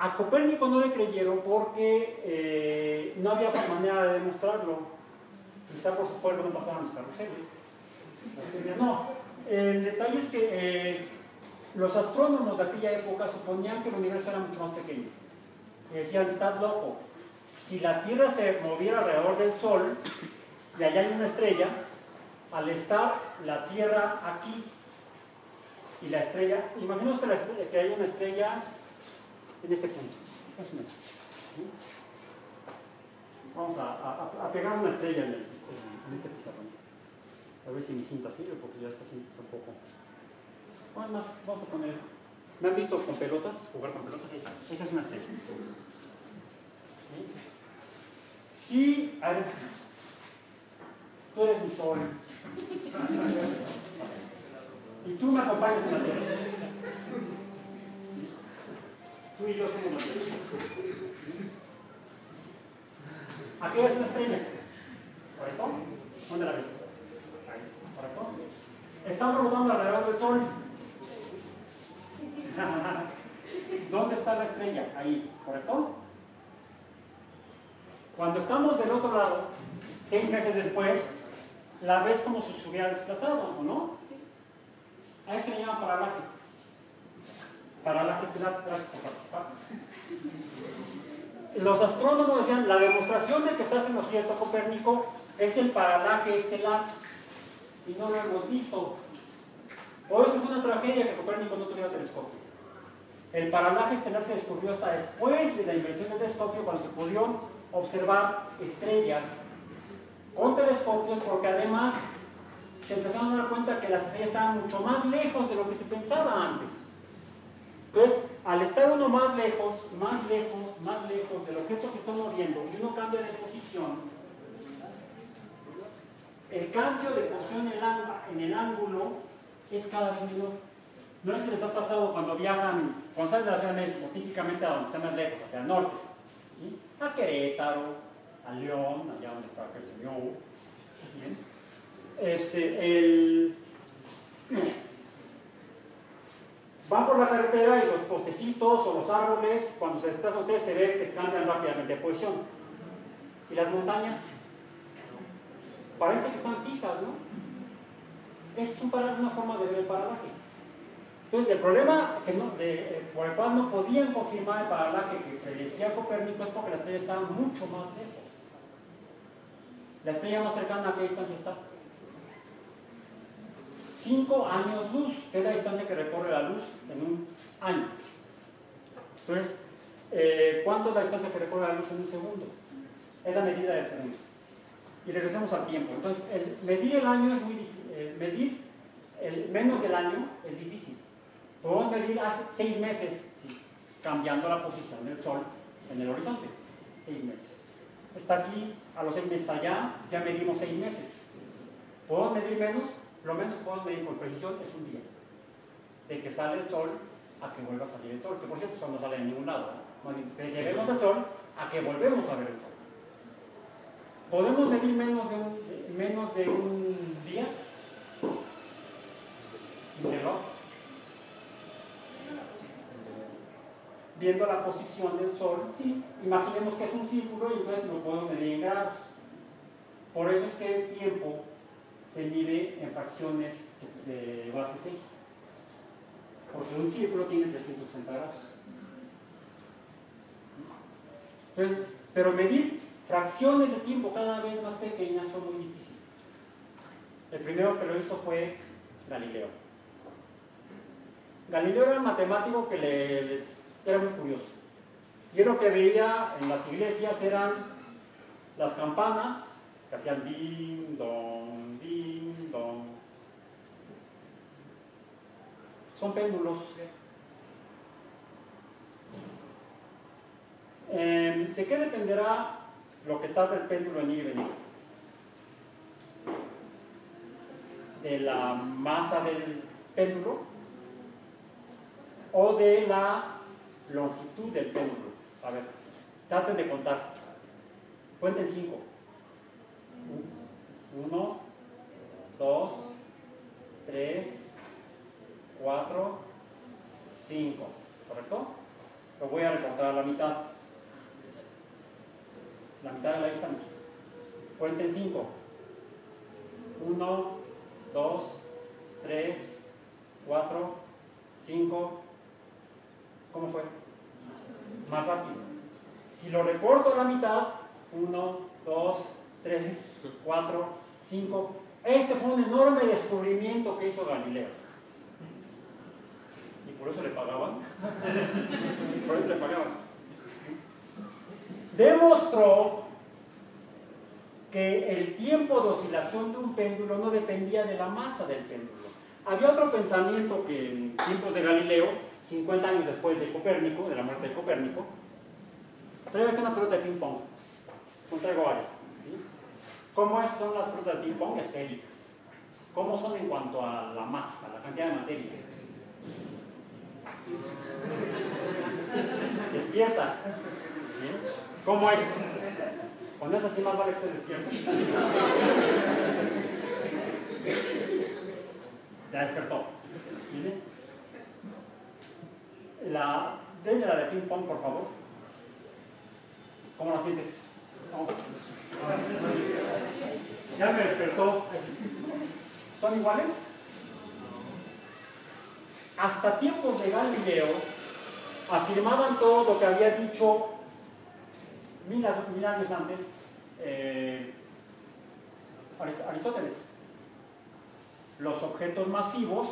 A Copérnico no le creyeron porque eh, no había manera de demostrarlo. Quizá por su pueblo no pasaban los carruseles. No, el detalle es que eh, los astrónomos de aquella época suponían que el universo era mucho más pequeño. Y decían, estás loco. Si la Tierra se moviera alrededor del Sol, y allá hay una estrella, al estar la Tierra aquí y la estrella, imaginemos que, que hay una estrella en este punto. Es una estrella. Vamos a, a, pegar una estrella en, el, en este pizarrón. A ver si mi cinta sirve, porque ya esta cinta está un poco. Bueno, más, vamos a poner esto. ¿Me han visto con pelotas? Jugar con pelotas, ahí está. Esa es una estrella. Sí, a ver. Tú eres mi sol. Y tú me acompañas en la tierra. Tú y yo somos la tierra. Aquí ves una estrella. ¿Correcto? ¿Dónde la ves? Ahí. ¿Correcto? Estamos rodando alrededor del sol. ¿Dónde está la estrella? Ahí. ¿Correcto? Cuando estamos del otro lado, seis meses después, la ves como si se hubiera desplazado, ¿o no? Sí. A eso se llama paralaje. Paralaje estelar, gracias por participar. Los astrónomos decían, la demostración de que estás en lo cierto, Copérnico, es el paralaje estelar. Y no lo hemos visto. Por eso fue una tragedia que Copérnico no tuviera telescopio. El paralaje estelar se descubrió hasta después de la invención del telescopio, cuando se pudieron observar estrellas con telescopios, porque además se empezaron a dar cuenta que las estrellas estaban mucho más lejos de lo que se pensaba antes. Entonces, al estar uno más lejos, más lejos, más lejos del objeto que está moviendo y uno cambia de posición, el cambio de posición en el ángulo es cada vez menor. No sé si les ha pasado cuando viajan, cuando salen de la Ciudad de México, típicamente a donde están más lejos, hacia el norte, a Querétaro, a León, allá donde está aquel señor. Este, el, van por la carretera y los postecitos o los árboles, cuando se desplazan ustedes, se ve que cambian rápidamente de posición. Y las montañas, parece que están fijas, ¿no? Es una forma de ver el paralaje. Entonces, el problema que no, de, por el cual no podían confirmar el paralaje que decía Copérnico es porque la estrella estaba mucho más lejos. La estrella más cercana a qué distancia está? 5 años luz, que es la distancia que recorre la luz en un año. Entonces, eh, ¿cuánto es la distancia que recorre la luz en un segundo? Es la medida del segundo. Y regresemos al tiempo. Entonces, el, medir el año es muy difícil. Eh, medir el menos del año es difícil. Podemos medir hace seis meses, cambiando la posición del Sol en el horizonte. Seis meses. Está aquí, a los seis meses allá, ya medimos seis meses. ¿Podemos medir menos? Lo menos que podemos medir con precisión es un día. De que sale el sol a que vuelva a salir el sol. Que por cierto, el sol no sale de ningún lado. ¿no? De lleguemos al sol a que volvemos a ver el sol. ¿Podemos medir menos de un, menos de un día? Sin reloj. Viendo la posición del sol, sí, imaginemos que es un círculo y entonces lo podemos medir en grados. Por eso es que el tiempo se mide en fracciones de base 6. Porque un círculo tiene 360 grados. Entonces, pero medir fracciones de tiempo cada vez más pequeñas son muy difíciles. El primero que lo hizo fue Galileo. Galileo era un matemático que le, era muy curioso. Y lo que veía en las iglesias eran las campanas que hacían din, don, Son péndulos. Em, ¿De qué dependerá lo que tarda el péndulo en ir y venir? ¿De la masa del péndulo? ¿O de la longitud del péndulo? A ver, traten de contar. Cuenten cinco. Uno, dos, tres, cuatro, cinco. ¿Correcto? Lo voy a recortar a la mitad. La mitad de la distancia. Cuenten cinco. Uno, dos, tres, cuatro, cinco. ¿Cómo fue? Más rápido. Si lo recorto a la mitad, 1, 2, 3, 4, 5. Este fue un enorme descubrimiento que hizo Galileo. Por eso le pagaban. por eso le pagaban. Demostró que el tiempo de oscilación de un péndulo no dependía de la masa del péndulo. Había otro pensamiento que en tiempos de Galileo, 50 años después de Copérnico, de la muerte de Copérnico, traigo aquí una pelota de ping-pong. Traigo varias. ¿Cómo son las pelotas de ping-pong? Esféricas. ¿Cómo son en cuanto a la masa, la cantidad de materia? Despierta. ¿Cómo es? Con esa sí más vale que se despierte. Ya despertó. La, denle la de ping pong, por favor. ¿Cómo la sientes? Ya me despertó. ¿Son iguales? Hasta tiempos de Galileo afirmaban todo lo que había dicho mil, años antes eh, Aristóteles. Los objetos masivos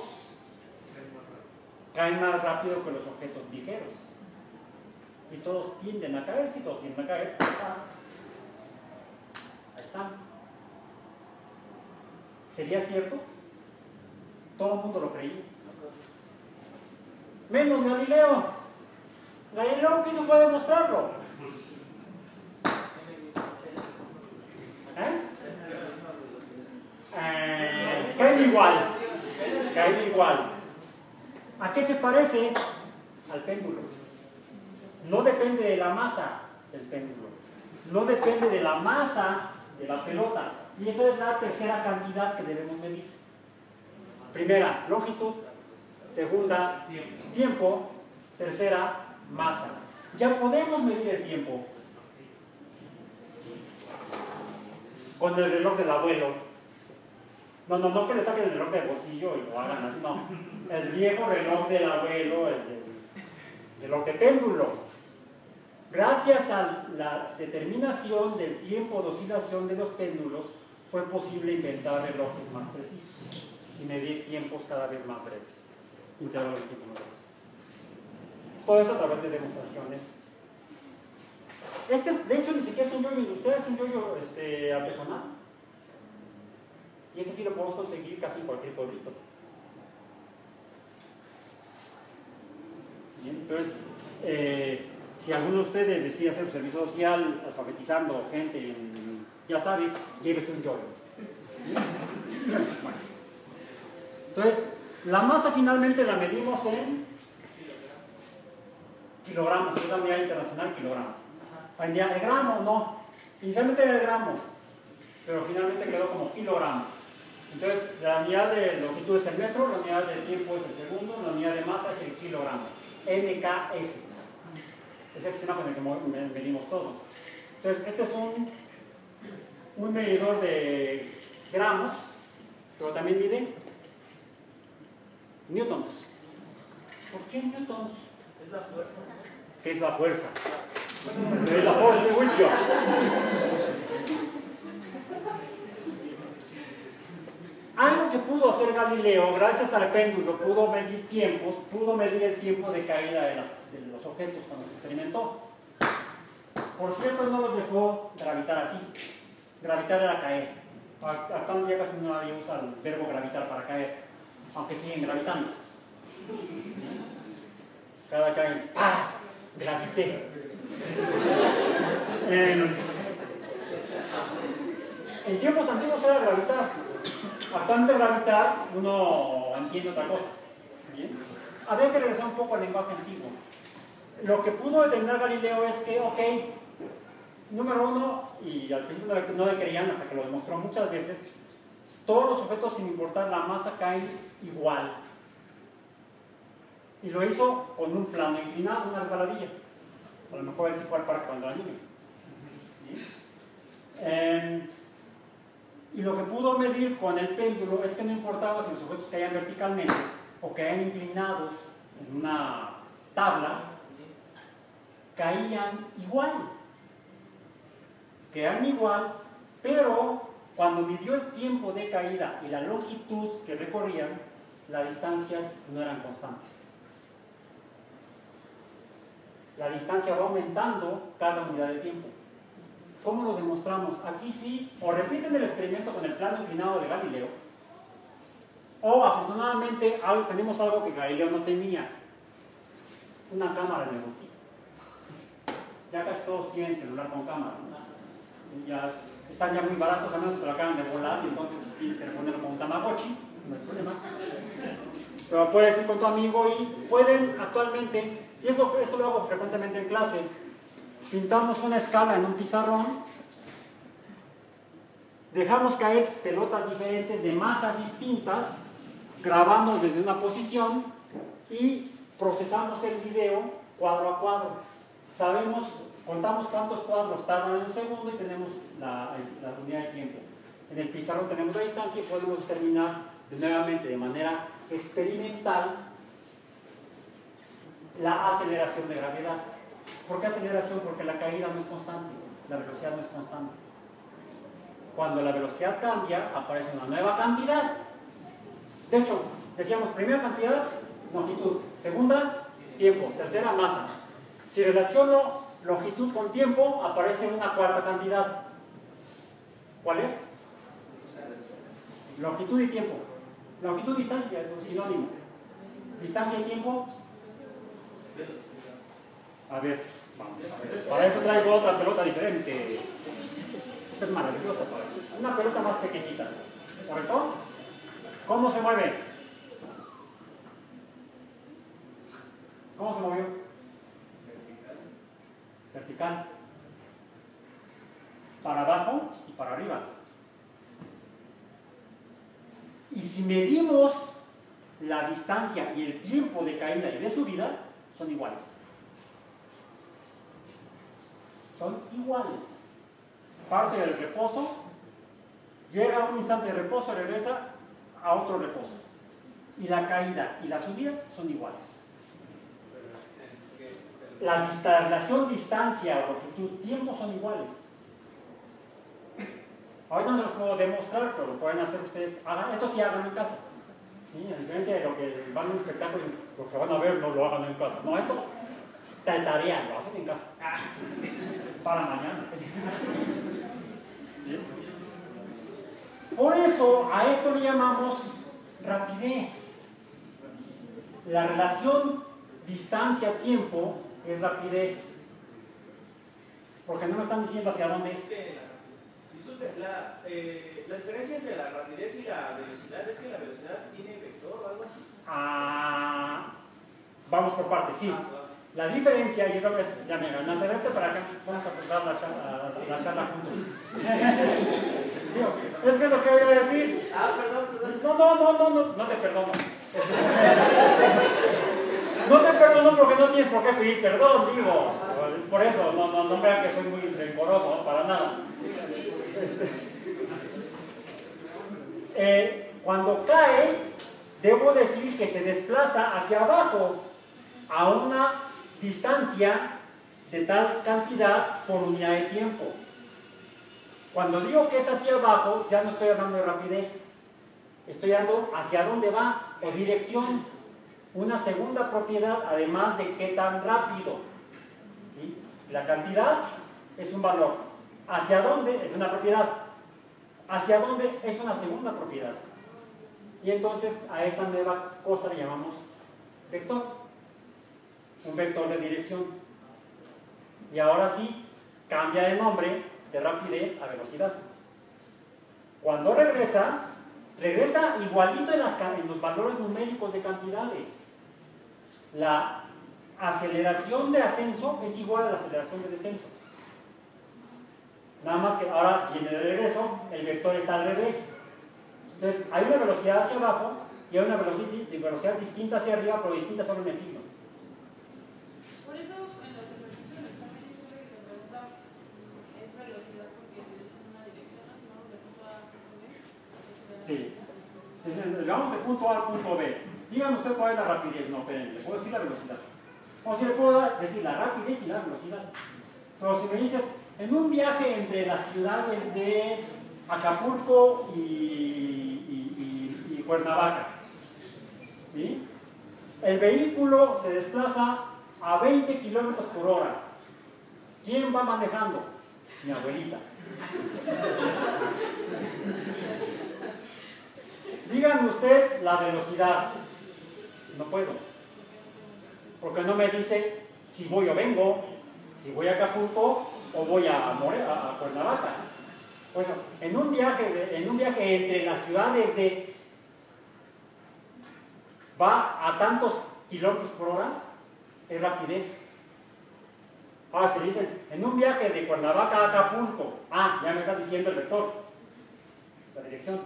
caen más rápido que los objetos ligeros. Y todos tienden a caer, si todos tienden a caer, ahí están. ¿Sería cierto? Todo el mundo lo creía. Menos Galileo. Galileo que hizo fue demostrarlo. ¿Eh? Eh, igual. Caen igual. ¿A qué se parece? Al péndulo. No depende de la masa del péndulo. No depende de la masa de la pelota. Y esa es la tercera cantidad que debemos medir. Primera, longitud. Segunda, tiempo. Tercera, masa. Ya podemos medir el tiempo con el reloj del abuelo. No, no, no que le saquen el reloj del bolsillo y lo hagan así, no. El viejo reloj del abuelo, el, reloj de péndulo. Gracias a la determinación del tiempo de oscilación de los péndulos, fue posible inventar relojes más precisos y medir tiempos cada vez más breves, intervalos de tiempo. Todo eso a través de demostraciones este, de hecho, ni siquiera es un yoyo industrial, es un yoyo este, artesanal. Y este sí lo podemos conseguir casi en cualquier pueblito. entonces, eh, si alguno de ustedes decide hacer un servicio social alfabetizando gente, ya sabe, llévese un yoyo. Entonces, la masa finalmente la medimos en kilogramos, es la unidad internacional kilogramos el gramo, no. Inicialmente era el gramo, pero finalmente quedó como kilogramo. Entonces, la unidad de longitud es el metro, la unidad de tiempo es el segundo, la unidad de masa es el kilogramo. NKS. Es el sistema con el que medimos todo. Entonces, este es un, un medidor de gramos, pero también mide newtons. ¿Por qué newtons? ¿Qué es la fuerza? Es la fuerza de mucho. Algo que pudo hacer Galileo, gracias al péndulo, pudo medir tiempos, pudo medir el tiempo de caída de, los objetos cuando se experimentó. Por cierto, no los dejó gravitar así. Gravitar era caer. Acá día casi nadie usa el verbo gravitar para caer, aunque siguen gravitando. Cada cae, ¡paz! Gravité. en, en tiempos antiguos era gravitar Actualmente gravitar uno entiende otra cosa. ¿bien? Había que regresar un poco al lenguaje antiguo. Lo que pudo determinar Galileo es que, ok, número uno, y al principio no le creían hasta que lo demostró muchas veces, todos los objetos sin importar la masa caen igual. Y lo hizo con un plano inclinado, una resbaladilla. A lo mejor él sí fue al parque cuando era niño. Y lo que pudo medir con el péndulo es que no importaba si los objetos caían verticalmente o caían inclinados en una tabla, caían igual. Caían igual, pero cuando midió el tiempo de caída y la longitud que recorrían, las distancias no eran constantes. La distancia va aumentando cada unidad de tiempo. ¿Cómo lo demostramos? Aquí sí, o repiten el experimento con el plano inclinado de Galileo, o afortunadamente tenemos algo que Galileo no tenía, una cámara en el bolsillo. Ya casi todos tienen celular con cámara. Ya están ya muy baratos, a menos que lo acaban de volar y entonces tienes que ponerlo con un Tamagotchi, no hay problema. Pero puedes ir con tu amigo y pueden actualmente, y esto, lo hago frecuentemente en clase, pintamos una escala en un pizarrón, dejamos caer pelotas diferentes de masas distintas, grabamos desde una posición y procesamos el video cuadro a cuadro. Sabemos, contamos cuántos cuadros tardan en un segundo y tenemos la, unidad de tiempo. En el pizarrón tenemos la distancia y podemos determinar nuevamente de manera experimental la aceleración de gravedad. ¿Por qué aceleración? Porque la caída no es constante, la velocidad no es constante. Cuando la velocidad cambia, aparece una nueva cantidad. De hecho, decíamos, primera cantidad, longitud. Segunda, tiempo. Tercera, masa. Si relaciono longitud con tiempo, aparece una cuarta cantidad. ¿Cuál es? Longitud y tiempo. Longitud y distancia, sinónimo. Distancia y tiempo, a ver, vamos a ver. Para eso traigo otra pelota diferente. Esta es maravillosa para eso. Una pelota más pequeñita. ¿Correcto? ¿Cómo se mueve? ¿Cómo se movió? Vertical. Vertical. Para abajo y para arriba. Y si medimos la distancia y el tiempo de caída y de subida, son iguales son iguales. Parte del reposo, llega a un instante de reposo, regresa a otro reposo. Y la caída y la subida son iguales. La relación distancia, longitud, tiempo son iguales. Ahorita no se los puedo demostrar, pero lo pueden hacer ustedes. esto sí hagan en casa. ¿Sí? A diferencia de lo que van a un espectáculo, lo que van a ver no lo hagan en casa. No, esto tarea, lo hacen en casa. Para mañana. Por eso a esto le llamamos rapidez. La relación distancia-tiempo es rapidez. Porque no me están diciendo hacia dónde es. Disculpe, la, eh, la diferencia entre la rapidez y la velocidad es que la velocidad tiene vector o algo así. Ah, vamos por partes, sí. Ah, la diferencia, y es lo que es, ya me ganaste, vete para acá, vamos a dar la charla, la charla juntos. es que es lo que voy a decir. Ah, perdón, perdón. No, no, no, no, no, no te perdono. No te perdono porque no tienes por qué pedir perdón, digo. Es por eso, no, no, no vean que soy muy rencoroso, para nada. Este, eh, cuando cae, debo decir que se desplaza hacia abajo a una distancia de tal cantidad por unidad de tiempo. Cuando digo que es hacia abajo, ya no estoy hablando de rapidez. Estoy dando hacia dónde va o dirección. Una segunda propiedad, además de qué tan rápido. La cantidad es un valor. ¿Hacia dónde? Es una propiedad. ¿Hacia dónde? Es una segunda propiedad. Y entonces a esa nueva cosa le llamamos vector. Un vector de dirección. Y ahora sí, cambia de nombre de rapidez a velocidad. Cuando regresa, regresa igualito en, en los valores numéricos de cantidades. La aceleración de ascenso es igual a la aceleración de descenso. Nada más que ahora viene de regreso, el vector está al revés. Entonces, hay una velocidad hacia abajo y hay una velocidad, distinta hacia arriba, pero distinta solo en el signo. Por eso en los ejercicios del examen siempre que te pregunta es velocidad porque dicen una dirección, así vamos de punto A punto B. Sí. Vamos de punto A al punto B. Dígame usted cuál es la rapidez. No, espérenme, le puedo decir la velocidad. O si le puedo decir la rapidez y la velocidad. Pero si me dices, en un viaje entre las ciudades de Acapulco y, Cuernavaca, el vehículo se desplaza a 20 kilómetros por hora. ¿Quién va manejando? Mi abuelita. Díganme usted la velocidad. No puedo. Porque no me dice si voy o vengo, si voy a Acapulco o voy a, a, Cuernavaca. Pues en un, viaje, en un viaje entre las ciudades de va a tantos kilómetros por hora, es rapidez. Ahora se dicen, en un viaje de Cuernavaca a Acapulco, ah, ya me estás diciendo el vector, la dirección.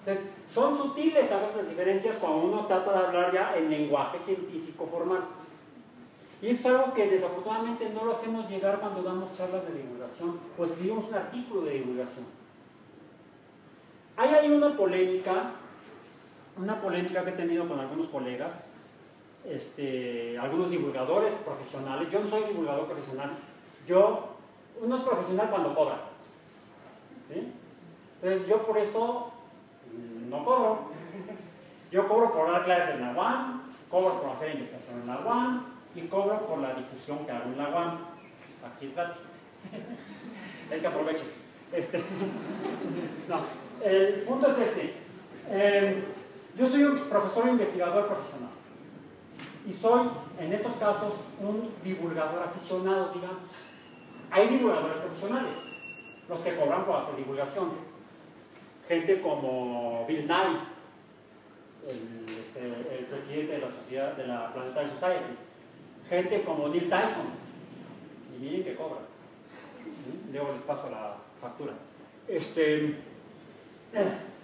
Entonces, son sutiles a las diferencias cuando uno trata de hablar ya en lenguaje científico formal. Y es algo que desafortunadamente no lo hacemos llegar cuando damos charlas de divulgación o escribimos un artículo de divulgación. Hay ahí una polémica, una polémica que he tenido con algunos colegas, este, algunos divulgadores profesionales. Yo no soy divulgador profesional, yo, uno es profesional cuando cobra. Entonces yo por esto no cobro. Yo cobro por dar clases en la UAM, cobro por hacer investigación en la UAM y cobro por la difusión que hago en la UAM. Aquí es gratis. es que aprovechen. Este, no, el punto es este. Em, yo soy un profesor e investigador profesional. Y soy, en estos casos, un divulgador aficionado, digamos. Hay divulgadores profesionales, los que cobran por hacer divulgación gente como Bill Nye, el, el, presidente de la sociedad de la Planetary Society, gente como Neil Tyson, y miren que cobra. Luego les paso la factura. Este,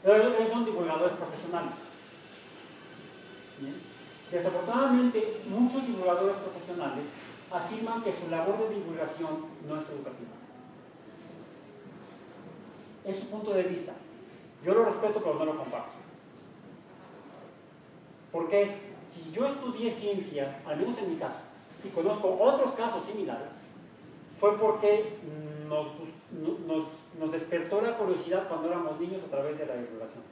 ellos son divulgadores profesionales. Desafortunadamente, muchos divulgadores profesionales afirman que su labor de divulgación no es educativa. Es su punto de vista. Yo lo respeto, pero no lo comparto. Porque si yo estudié ciencia, al menos en mi caso, y conozco otros casos similares, fue porque nos, despertó la curiosidad cuando éramos niños a través de la divulgación.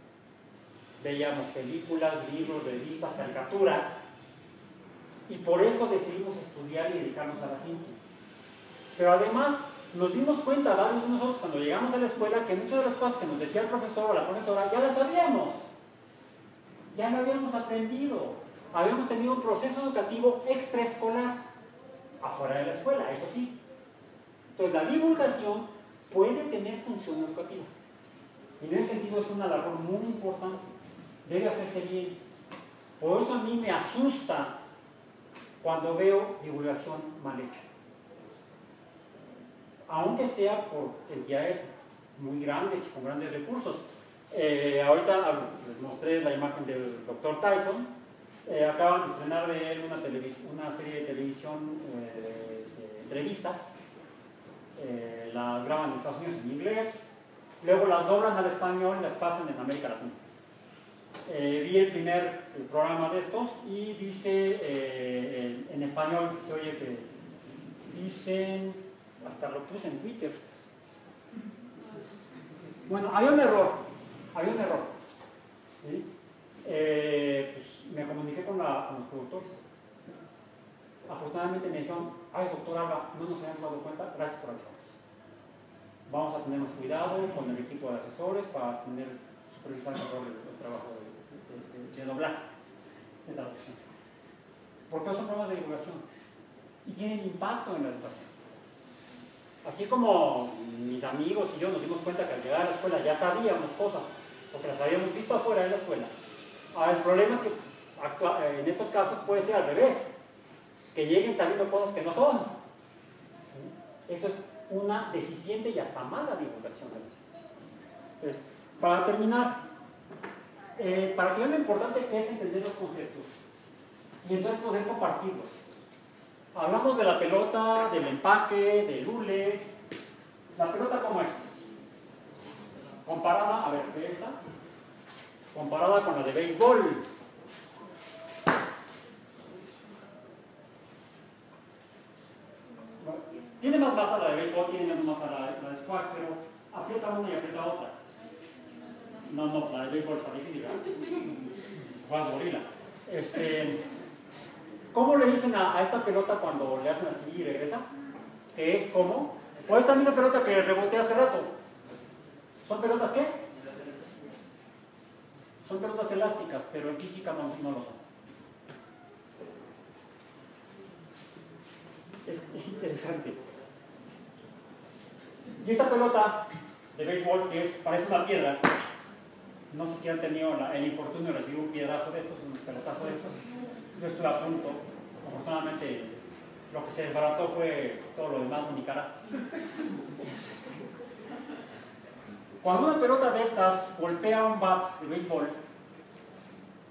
Veíamos películas, libros, revistas, caricaturas, y por eso decidimos estudiar y dedicarnos a la ciencia. Pero además nos dimos cuenta, varios de nosotros, cuando llegamos a la escuela, que muchas de las cosas que nos decía el profesor o la profesora ya las sabíamos. Ya lo habíamos aprendido. Habíamos tenido un proceso educativo extraescolar, afuera de la escuela, eso sí. Entonces, la divulgación puede tener función educativa. Y en ese sentido es una labor muy importante. Debe hacerse bien. Por eso a mí me asusta cuando veo divulgación mal hecha aunque sea por entidades muy grandes y con grandes recursos. Eh, ahorita les mostré la imagen del doctor Tyson. Eh, acaban de estrenar de él una, una serie de televisión eh, de entrevistas. las graban en Estados Unidos en inglés, luego las doblan al español y las pasan en América Latina. vi el primer programa de estos y dice en español, se oye que dicen hasta lo puse en Twitter. Bueno, hay un error. había un error. Eh, pues, me comuniqué con, la, los productores. Afortunadamente me dijeron, ay doctor Alba, no nos habíamos dado cuenta, gracias por avisarnos. Vamos a tener más cuidado con el equipo de asesores para tener supervisar mejor el, trabajo de, de, de, de doblaje, de traducción. Porque son pruebas de divulgación y tienen impacto en la educación. Así como mis amigos y yo nos dimos cuenta que al llegar a la escuela ya sabíamos cosas, porque las habíamos visto afuera de la escuela. Ahora, el problema es que en estos casos puede ser al revés, que lleguen sabiendo cosas que no son. Eso es una deficiente y hasta mala divulgación de la ciencia. Entonces, para terminar, eh, para que lo importante es entender los conceptos y entonces poder compartirlos. Hablamos de la pelota, del empaque, del hule. ¿La pelota cómo es? Comparada, a ver, ¿qué esta? Comparada con la de béisbol. Bueno, Tiene más masa la de béisbol, tiene menos masa la, la de squash, pero aprieta una y aprieta otra. No, no, la de béisbol está difícil, ¿verdad? Faz gorila. Este, ¿Cómo le dicen a, a esta pelota cuando le hacen así y regresa? Que es como, o esta misma pelota que reboté hace rato. ¿Son pelotas qué? Son pelotas elásticas, pero en física no, no lo son. Es, es interesante. Y esta pelota de béisbol, que es, parece una piedra, no sé si han tenido el infortunio de recibir un piedrazo de estos, un pelotazo de estos. Yo estuve a punto, afortunadamente lo que se desbarató fue todo lo demás de mi cara. Cuando una pelota de estas golpea un bat de béisbol,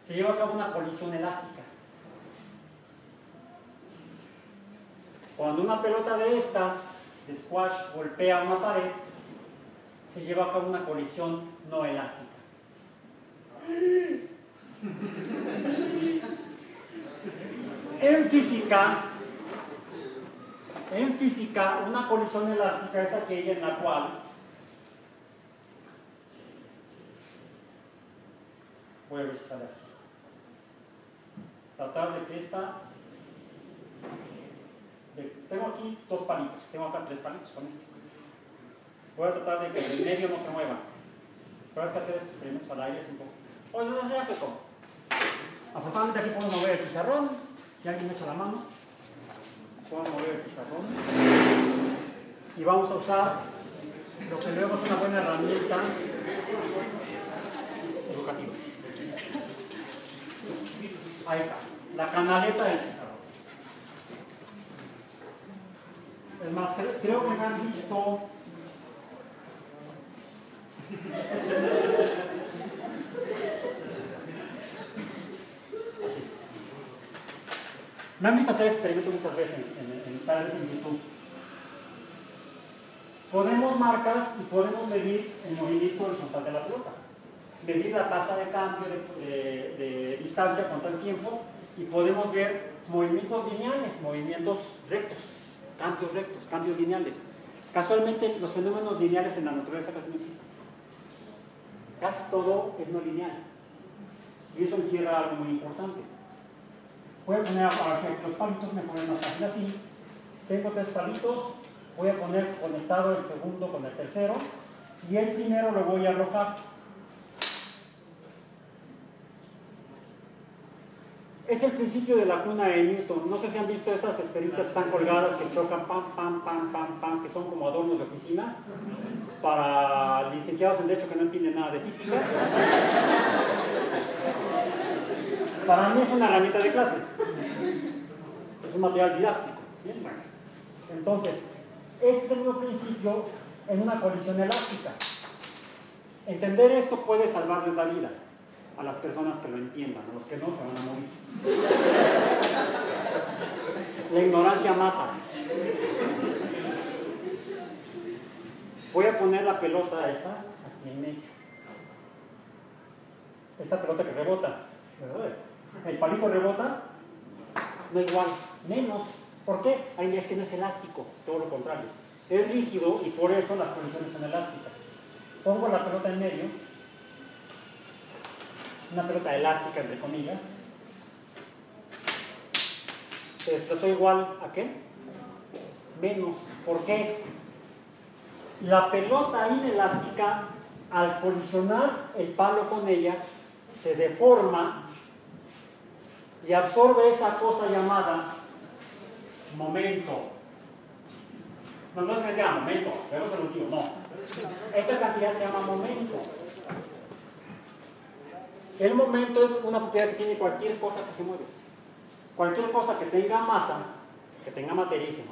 se lleva a cabo una colisión elástica. Cuando una pelota de estas, de squash, golpea una pared, se lleva a cabo una colisión no elástica. En física, en física, una colisión elástica es aquella en la cual voy a ver si sale así. Tratar de que esta tengo aquí dos palitos, tengo acá tres palitos con este. Voy a tratar de que el medio no se mueva. Pero es que hacer estos experimentos al aire es un poco. Pues no se hace como. Afortunadamente aquí puedo mover el pizarrón. Si alguien me echa la mano, puedo mover el pizarrón. Y vamos a usar lo que luego es una buena herramienta educativa. Ahí está, la canaleta del pizarrón. Es más, cre- creo que me han visto. Me han visto hacer este experimento muchas veces en, en, en canales en YouTube. Ponemos marcas y podemos medir el movimiento horizontal de la pelota. Medir la tasa de cambio de, de- de distancia contra el tiempo y podemos ver movimientos lineales, movimientos rectos, cambios rectos, cambios lineales. Casualmente los fenómenos lineales en la naturaleza casi no existen. Casi todo es no lineal. Y eso encierra algo muy importante. Voy a poner ahora aquí los palitos, me ponen más fácil así. Tengo tres palitos, voy a poner conectado el segundo con el tercero y el primero lo voy a arrojar. Es el principio de la cuna de Newton. No sé si han visto esas esferitas están colgadas que chocan, pam, pam, pam, pam, pam, que son como adornos de oficina. Para licenciados en Derecho que no entienden nada de física. Para mí es una herramienta de clase. Es un material didáctico. Bien, bueno. Entonces, este es el mismo principio en una colisión elástica. Entender esto puede salvarles la vida a las personas que lo entiendan, a los que no se van a morir. La ignorancia mata. Voy a poner la pelota esa aquí en medio. Esta pelota que rebota. El palito rebota, no igual, menos. ¿Por qué? Ay, es que no es elástico, todo lo contrario. Es rígido y por eso las condiciones son elásticas. Pongo la pelota en medio una pelota elástica entre comillas, se desplazó igual a qué? Menos. ¿Por qué? La pelota inelástica, al colisionar el palo con ella, se deforma y absorbe esa cosa llamada momento. No, no es que sea momento, pero se lo digo, no. Esa cantidad se llama momento. El momento es una propiedad que tiene cualquier cosa que se mueve. Cualquier cosa que tenga masa, que tenga mueve.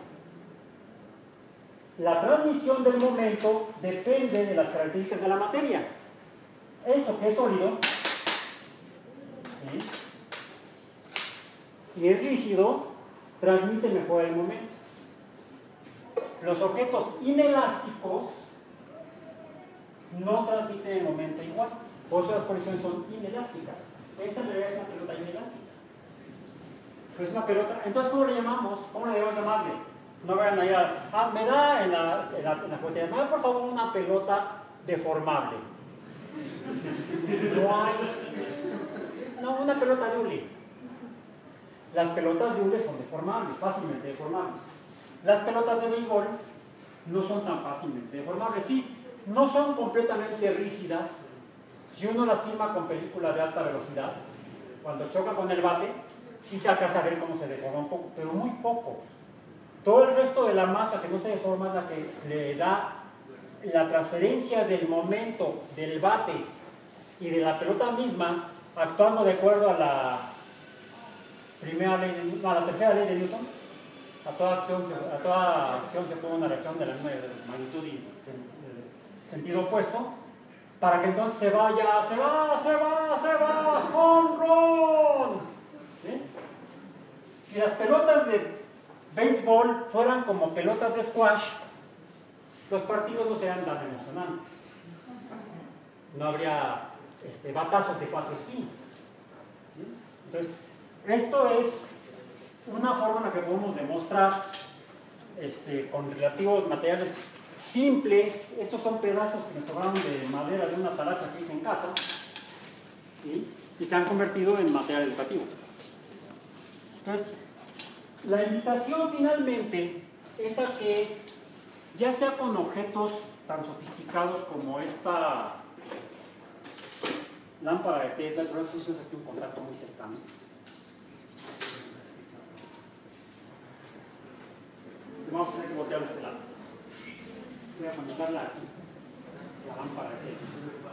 La transmisión del momento depende de las características de la materia. Esto que es sólido y es rígido, transmite mejor el momento. Los objetos inelásticos no transmiten el momento igual. Por eso las colisiones son inelásticas. Esta en realidad es una pelota inelástica. Pero es una pelota. Entonces, ¿cómo le llamamos? ¿Cómo le debemos llamarle? No vayan allá. Ah, me da en la, en la, la juguetería, me da por favor una pelota deformable. No hay. No, una pelota de hule. Las pelotas de hule son deformables, fácilmente deformables. Las pelotas de béisbol no son tan fácilmente deformables. Sí, no son completamente rígidas. Si uno las firma con película de alta velocidad, cuando choca con el bate, sí se alcanza a ver cómo se deforma un poco, pero muy poco. Todo el resto de la masa que no se deforma es la que le da la transferencia del momento del bate y de la pelota misma, actuando de acuerdo a la primera ley a la tercera ley de Newton. A toda acción se, a toda acción se pone una reacción de la misma magnitud y sentido opuesto, para que entonces se vaya, se va, se va, se va, home run. Si las pelotas de béisbol fueran como pelotas de squash, los partidos no serían tan emocionantes. No habría este, batazos de cuatro esquinas. Entonces, esto es una forma en la que podemos demostrar este, con relativos materiales simples, estos son pedazos que me sobraron de madera de una talacha que hice en casa y se han convertido en material educativo. Entonces, la invitación finalmente es a que, ya sea con objetos tan sofisticados como esta lámpara de Tesla, pero esto es aquí un contacto muy cercano. Vamos a tener que voltear este lado. Voy a conectar la, la lámpara de Tesla.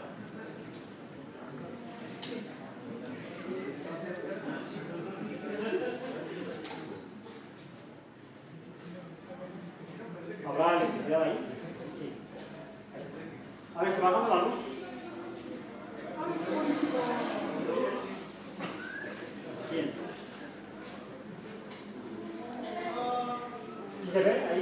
¿Habrá electricidad ahí? Sí. A ver, se bajamos la luz. Bien. ¿Sí se ve?